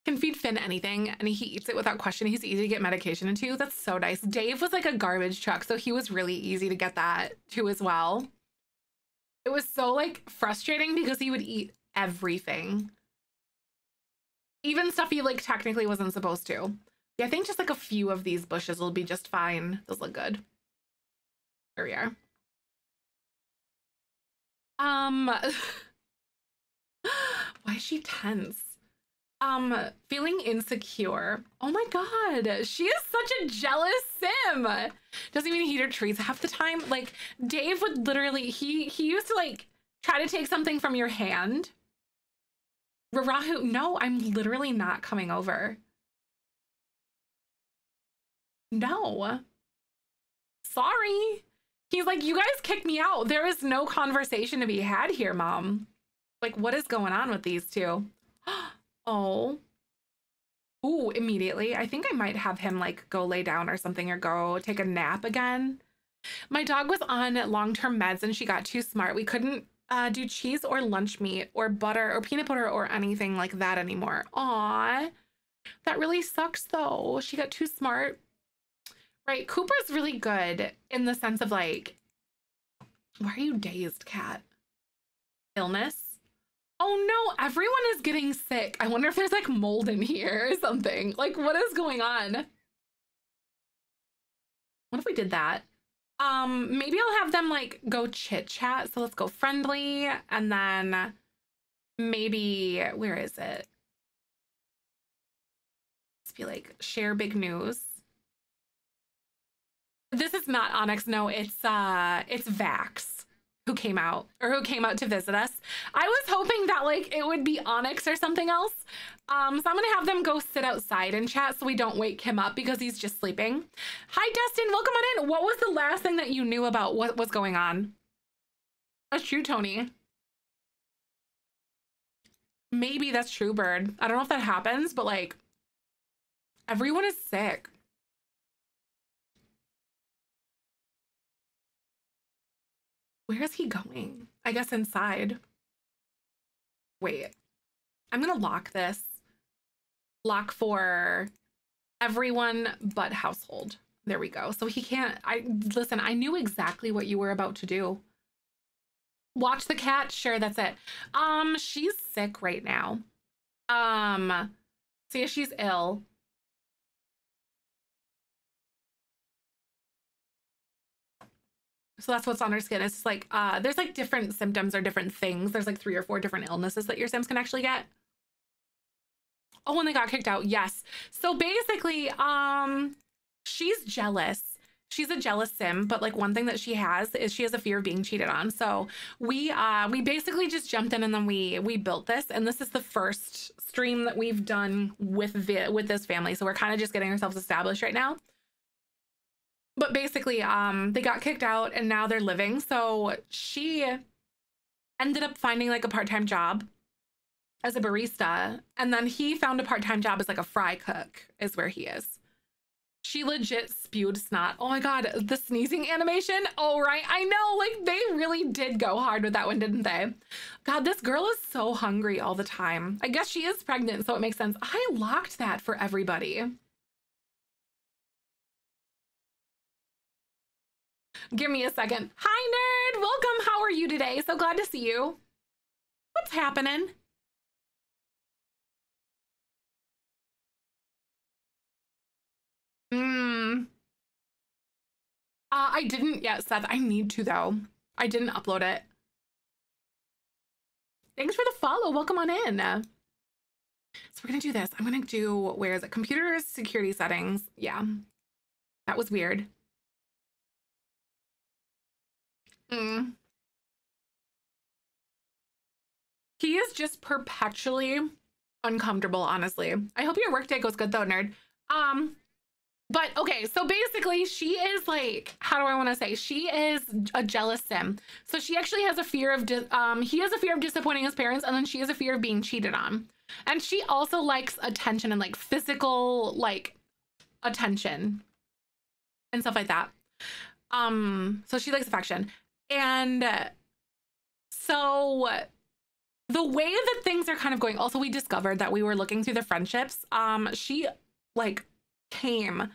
Can feed Finn anything and he eats it without question. He's easy to get medication into. That's so nice. Dave was like a garbage truck, so he was really easy to get that too as well. It was so like frustrating because he would eat everything. Even stuff he like technically wasn't supposed to. Yeah, I think just like a few of these bushes will be just fine. Those look good. Here we are. Um, *laughs* why is she tense? Um feeling insecure oh my god she is such a jealous sim doesn't even eat her treats half the time like dave would literally he he used to like try to take something from your hand Rahu, no, I'm literally not coming over. No. Sorry. He's like, you guys kicked me out. There is no conversation to be had here, mom. Like, what is going on with these two? *gasps* oh. Ooh, immediately. I think I might have him like go lay down or something or go take a nap again. My dog was on long-term meds and she got too smart. We couldn't uh, do cheese or lunch meat or butter or peanut butter or anything like that anymore. Aw, that really sucks though. She got too smart. Right, Cooper's really good in the sense of like, why are you dazed, cat? Illness? Oh no, everyone is getting sick. I wonder if there's like mold in here or something. Like, what is going on? What if we did that? Um, maybe I'll have them like go chit chat. So let's go friendly and then maybe where is it? Let's be like share big news. This is not Onyx. No, it's uh it's Vax who came out or who came out to visit us. I was hoping that like it would be Onyx or something else. Um, so I'm gonna have them go sit outside and chat so we don't wake him up because he's just sleeping. Hi, Dustin, welcome on in. What was the last thing that you knew about what was going on? That's true, Tony. Maybe that's true, Bird. I don't know if that happens, but like everyone is sick. Where is he going? I guess inside. Wait, I'm gonna lock this. Lock for everyone but household. There we go. So he can't, I, listen, I knew exactly what you were about to do. Watch the cat? Sure, that's it. Um, she's sick right now. Um, so yeah, she's ill. So that's what's on her skin. It's like uh there's like different symptoms or different things. There's like three or four different illnesses that your Sims can actually get. Oh, when they got kicked out, yes. So basically, um, she's jealous. She's a jealous sim, but like one thing that she has is she has a fear of being cheated on. So we uh we basically just jumped in and then we we built this, and this is the first stream that we've done with the with this family. So we're kind of just getting ourselves established right now but basically um they got kicked out and now they're living. So she ended up finding like a part-time job as a barista and then he found a part-time job as like a fry cook is where he is. She legit spewed snot. Oh my god the sneezing animation? Oh right i know like they really did go hard with that one didn't they? God this girl is so hungry all the time. I guess she is pregnant so it makes sense. I locked that for everybody Give me a second. Hi, nerd. Welcome. How are you today? So glad to see you. What's happening? Hmm. Uh, I didn't yet, Seth. I need to, though. I didn't upload it. Thanks for the follow. Welcome on in. So we're going to do this. I'm going to do, where is it? Computer security settings. Yeah. That was weird. Mm. He is just perpetually uncomfortable, honestly. I hope your workday goes good though, nerd. Um, but okay, so basically, she is like, how do I want to say? She is a jealous sim. So she actually has a fear of, um, he has a fear of disappointing his parents, and then she has a fear of being cheated on. And she also likes attention and like physical, like attention and stuff like that. Um, so she likes affection. And so the way that things are kind of going, also we discovered that we were looking through the friendships. Um, she like came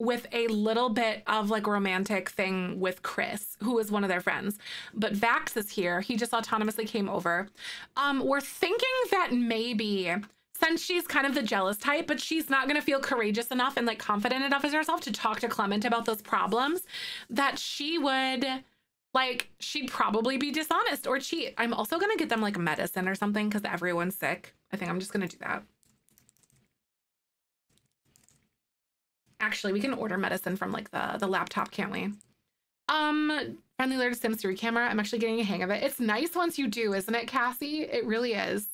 with a little bit of like romantic thing with Chris, who is one of their friends. But Vax is here. He just autonomously came over. Um, we're thinking that maybe since she's kind of the jealous type, but she's not going to feel courageous enough and like confident enough as herself to talk to Clement about those problems, that she would like she'd probably be dishonest or cheat. I'm also gonna get them like medicine or something because everyone's sick. I think I'm just gonna do that. Actually, we can order medicine from like the the laptop, can't we? Um, friendly alert Sims 3 camera. I'm actually getting a hang of it. It's nice once you do, isn't it, Cassie? It really is.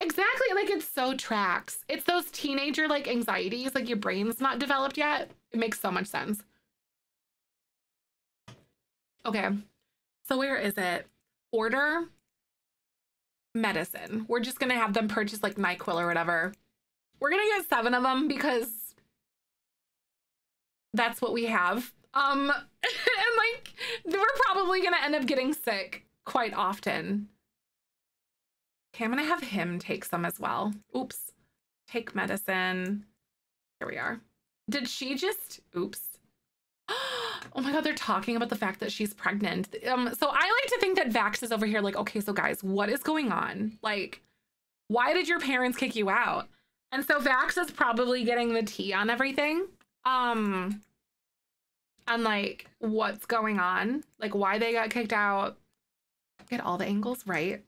Exactly. Like it's so tracks. It's those teenager like anxieties, like your brain's not developed yet. It makes so much sense. Okay. So where is it? Order medicine. We're just going to have them purchase like NyQuil or whatever. We're going to get seven of them because that's what we have. Um, *laughs* and like, we're probably going to end up getting sick quite often. Okay, I'm going to have him take some as well. Oops. Take medicine. Here we are. Did she just, oops. Oh my god, they're talking about the fact that she's pregnant. Um, so I like to think that Vax is over here like, okay, so guys, what is going on? Like, why did your parents kick you out? And so Vax is probably getting the tea on everything. Um, on like what's going on, like why they got kicked out. Get all the angles right.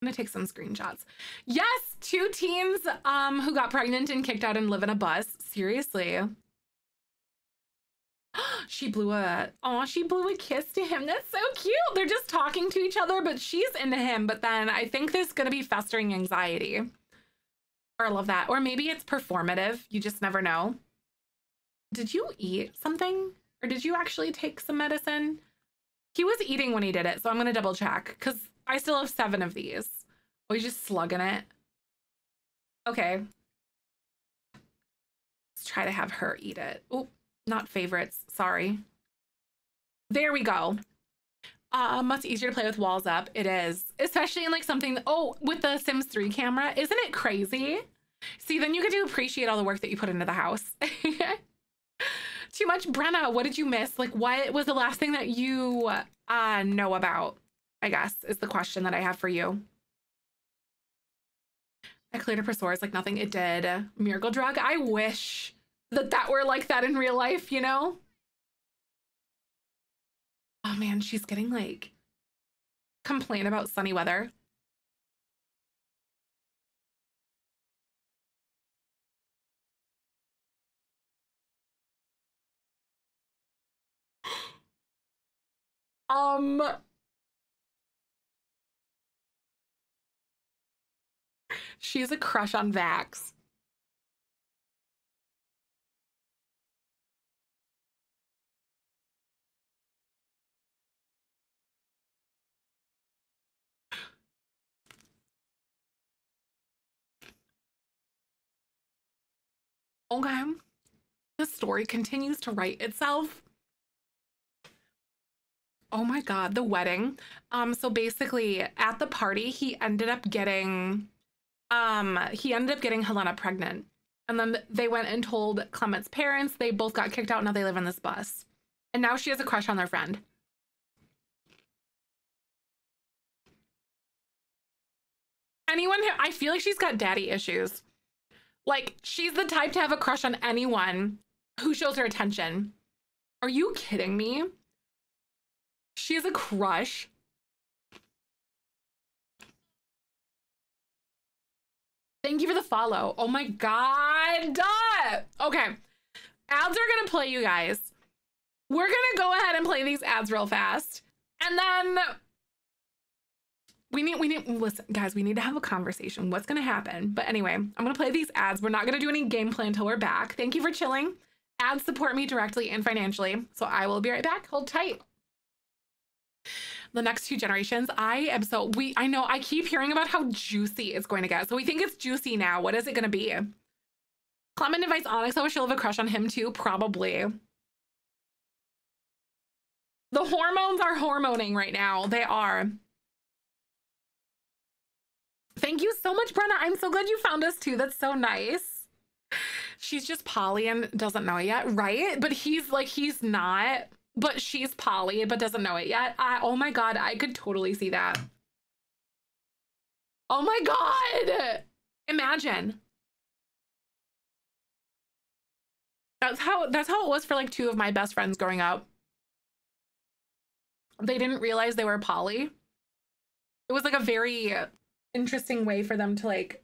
I'm gonna take some screenshots. Yes, two teens um who got pregnant and kicked out and live in a bus. Seriously. *gasps* she blew a oh, she blew a kiss to him. That's so cute. They're just talking to each other, but she's into him. But then I think there's gonna be festering anxiety. Or I love that. Or maybe it's performative. You just never know. Did you eat something? Or did you actually take some medicine? He was eating when he did it, so I'm gonna double check because I still have seven of these. Oh, he's just slugging it. Okay. Let's try to have her eat it. Oh, not favorites. Sorry. There we go. Uh, much easier to play with walls up. It is, especially in like something. Oh, with the Sims 3 camera, isn't it crazy? See, then you get to appreciate all the work that you put into the house. *laughs* Too much, Brenna. What did you miss? Like, what was the last thing that you uh, know about? I guess is the question that I have for you. I cleared a pursoars like nothing. It did. Miracle drug. I wish that that were like that in real life, you know? Oh man, she's getting like complain about sunny weather. *gasps* um She's a crush on Vax. Okay. The story continues to write itself. Oh my god, the wedding. Um so basically at the party he ended up getting um he ended up getting Helena pregnant. And then they went and told Clement's parents. They both got kicked out. Now they live in this bus. And now she has a crush on their friend. Anyone who, I feel like she's got daddy issues. Like, she's the type to have a crush on anyone who shows her attention. Are you kidding me? She has a crush Thank you for the follow. Oh my god. Duh. Okay. Ads are gonna play, you guys. We're gonna go ahead and play these ads real fast. And then we need we need listen, guys, we need to have a conversation. What's gonna happen? But anyway, I'm gonna play these ads. We're not gonna do any gameplay until we're back. Thank you for chilling. Ads support me directly and financially. So I will be right back. Hold tight the next two generations. I am so we I know I keep hearing about how juicy it's going to get. So we think it's juicy now. What is it gonna be? Clement invites Onyx. Oh, she'll have a crush on him too, probably. The hormones are hormoning right now. They are. Thank you so much, Brenna. I'm so glad you found us too. That's so nice. She's just poly and doesn't know yet, right? But he's like, he's not but she's poly but doesn't know it yet. I, oh my god, I could totally see that. Oh my god! Imagine. That's how that's how it was for like two of my best friends growing up. They didn't realize they were poly. It was like a very interesting way for them to like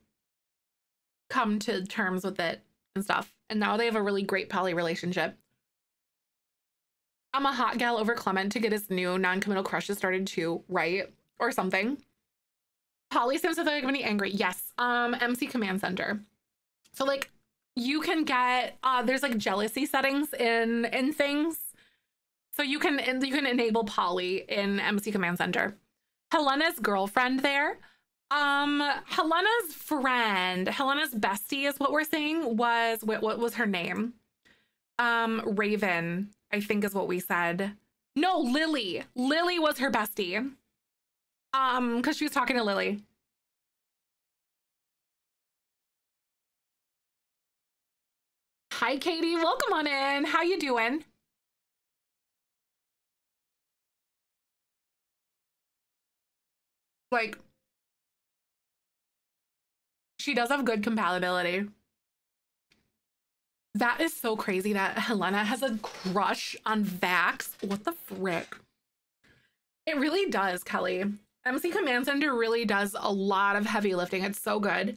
come to terms with it and stuff. And now they have a really great poly relationship. I'm a hot gal over Clement to get his new non-committal crushes started too, right? Or something. Polly seems like he angry. Yes. Um, MC Command Center. So like you can get uh there's like jealousy settings in in things. So you can you can enable poly in MC Command Center. Helena's girlfriend there. Um, Helena's friend, Helena's bestie is what we're saying was what, what was her name? Um, Raven, I think is what we said. No, Lily. Lily was her bestie. Um, because she was talking to Lily. Hi, Katie. Welcome on in. How you doing? Like, she does have good compatibility. That is so crazy that Helena has a crush on Vax. What the frick? It really does, Kelly. MC Command Center really does a lot of heavy lifting. It's so good.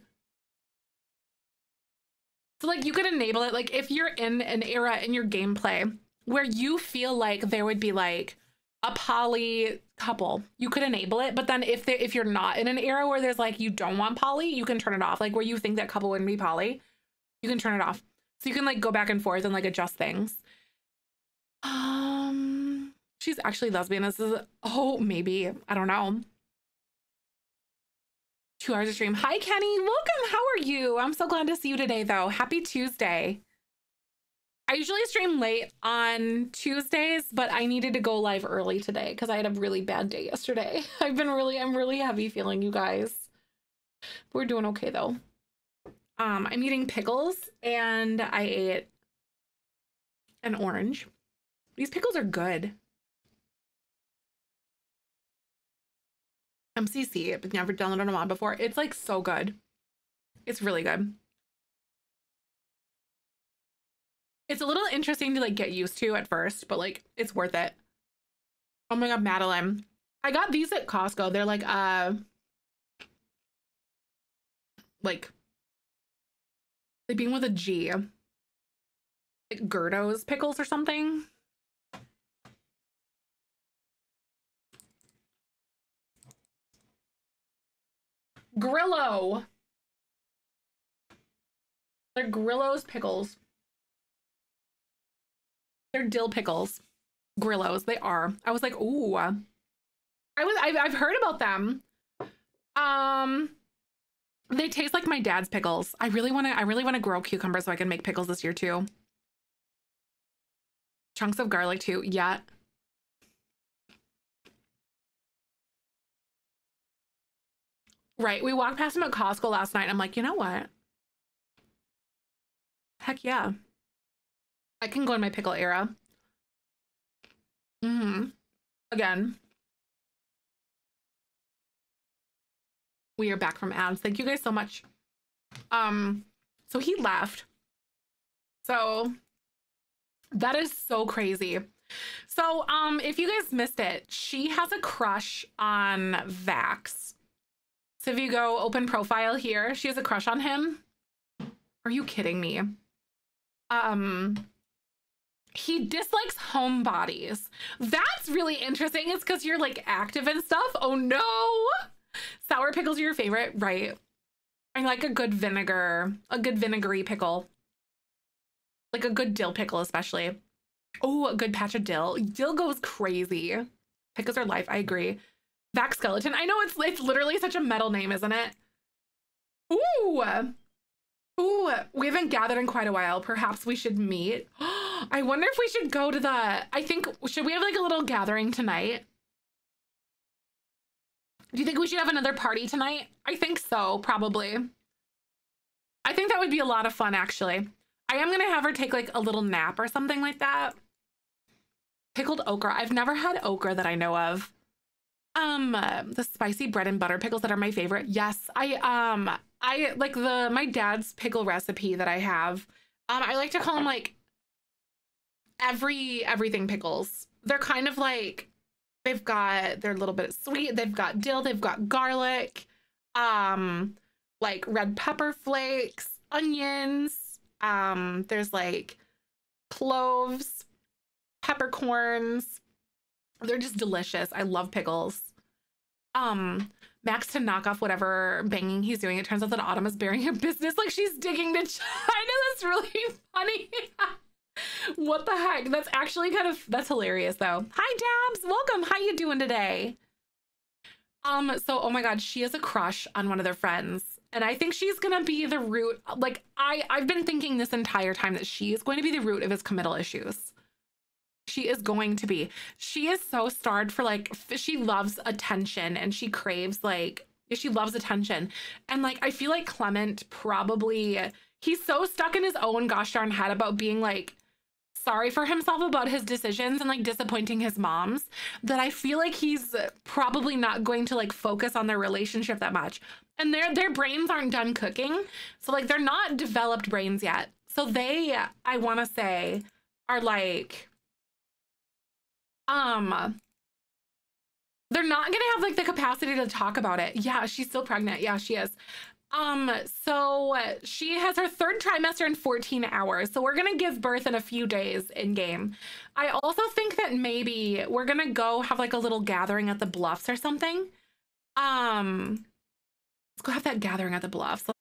So like you could enable it like if you're in an era in your gameplay where you feel like there would be like a poly couple, you could enable it. But then if they, if you're not in an era where there's like you don't want poly, you can turn it off. Like where you think that couple wouldn't be poly, you can turn it off. So you can like go back and forth and like adjust things. Um, she's actually lesbian. This is oh maybe I don't know. Two hours of stream. Hi Kenny, welcome. How are you? I'm so glad to see you today though. Happy Tuesday. I usually stream late on Tuesdays, but I needed to go live early today because I had a really bad day yesterday. *laughs* I've been really, I'm really heavy feeling you guys. We're doing okay though. Um, I'm eating pickles and I ate an orange. These pickles are good. MCC, I've never downloaded them on a mod before. It's like so good. It's really good. It's a little interesting to like get used to at first, but like it's worth it. Oh my god, Madeline. I got these at Costco. They're like uh like they begin with a G. Like Gerdo's pickles or something. Grillo. They're Grillo's pickles. They're dill pickles. Grillos. They are. I was like, ooh. I was. I've, I've heard about them. Um, they taste like my dad's pickles. I really want to. I really want to grow cucumbers so I can make pickles this year too. Chunks of garlic too. Yeah. Right. We walked past them at Costco last night. I'm like, you know what? Heck yeah. I can go in my pickle era. Mm-hmm. Again. We are back from ads. Thank you guys so much. Um, so he left. So that is so crazy. So, um, if you guys missed it, she has a crush on Vax. So if you go open profile here, she has a crush on him. Are you kidding me? Um, he dislikes homebodies. That's really interesting. It's because you're like active and stuff. Oh no. Sour pickles are your favorite, right? I like a good vinegar, a good vinegary pickle. Like a good dill pickle, especially. Oh, a good patch of dill. Dill goes crazy. Pickles are life. I agree. Vax skeleton. I know it's it's literally such a metal name, isn't it? Ooh. Ooh, we haven't gathered in quite a while. Perhaps we should meet. *gasps* I wonder if we should go to the I think should we have like a little gathering tonight? Do you think we should have another party tonight? I think so, probably. I think that would be a lot of fun actually. I am going to have her take like a little nap or something like that. Pickled okra. I've never had okra that I know of. Um, the spicy bread and butter pickles that are my favorite. Yes, I um I like the my dad's pickle recipe that I have. Um, I like to call them like every everything pickles. They're kind of like they've got they're a little bit sweet. They've got dill. They've got garlic. Um, like red pepper flakes, onions. Um, there's like cloves, peppercorns, they're just delicious. I love pickles. um Max to knock off whatever banging he's doing. It turns out that Autumn is bearing a business like she's digging to *laughs* China. That's really *laughs* funny. *laughs* what the heck? That's actually kind of that's hilarious though. Hi Dabs, welcome. How you doing today? Um, so oh my god, she has a crush on one of their friends. And I think she's gonna be the root. Like I, I've been thinking this entire time that she is going to be the root of his committal issues. She is going to be. She is so starved for like she loves attention and she craves like she loves attention. And like I feel like Clement probably he's so stuck in his own gosh darn head about being like sorry for himself about his decisions and like disappointing his moms that I feel like he's probably not going to like focus on their relationship that much. And their their brains aren't done cooking. So like they're not developed brains yet. So they I want to say are like um they're not gonna have like the capacity to talk about it. Yeah, she's still pregnant. Yeah, she is. Um, so she has her third trimester in 14 hours. So we're gonna give birth in a few days in game. I also think that maybe we're gonna go have like a little gathering at the bluffs or something. Um, let's go have that gathering at the bluffs.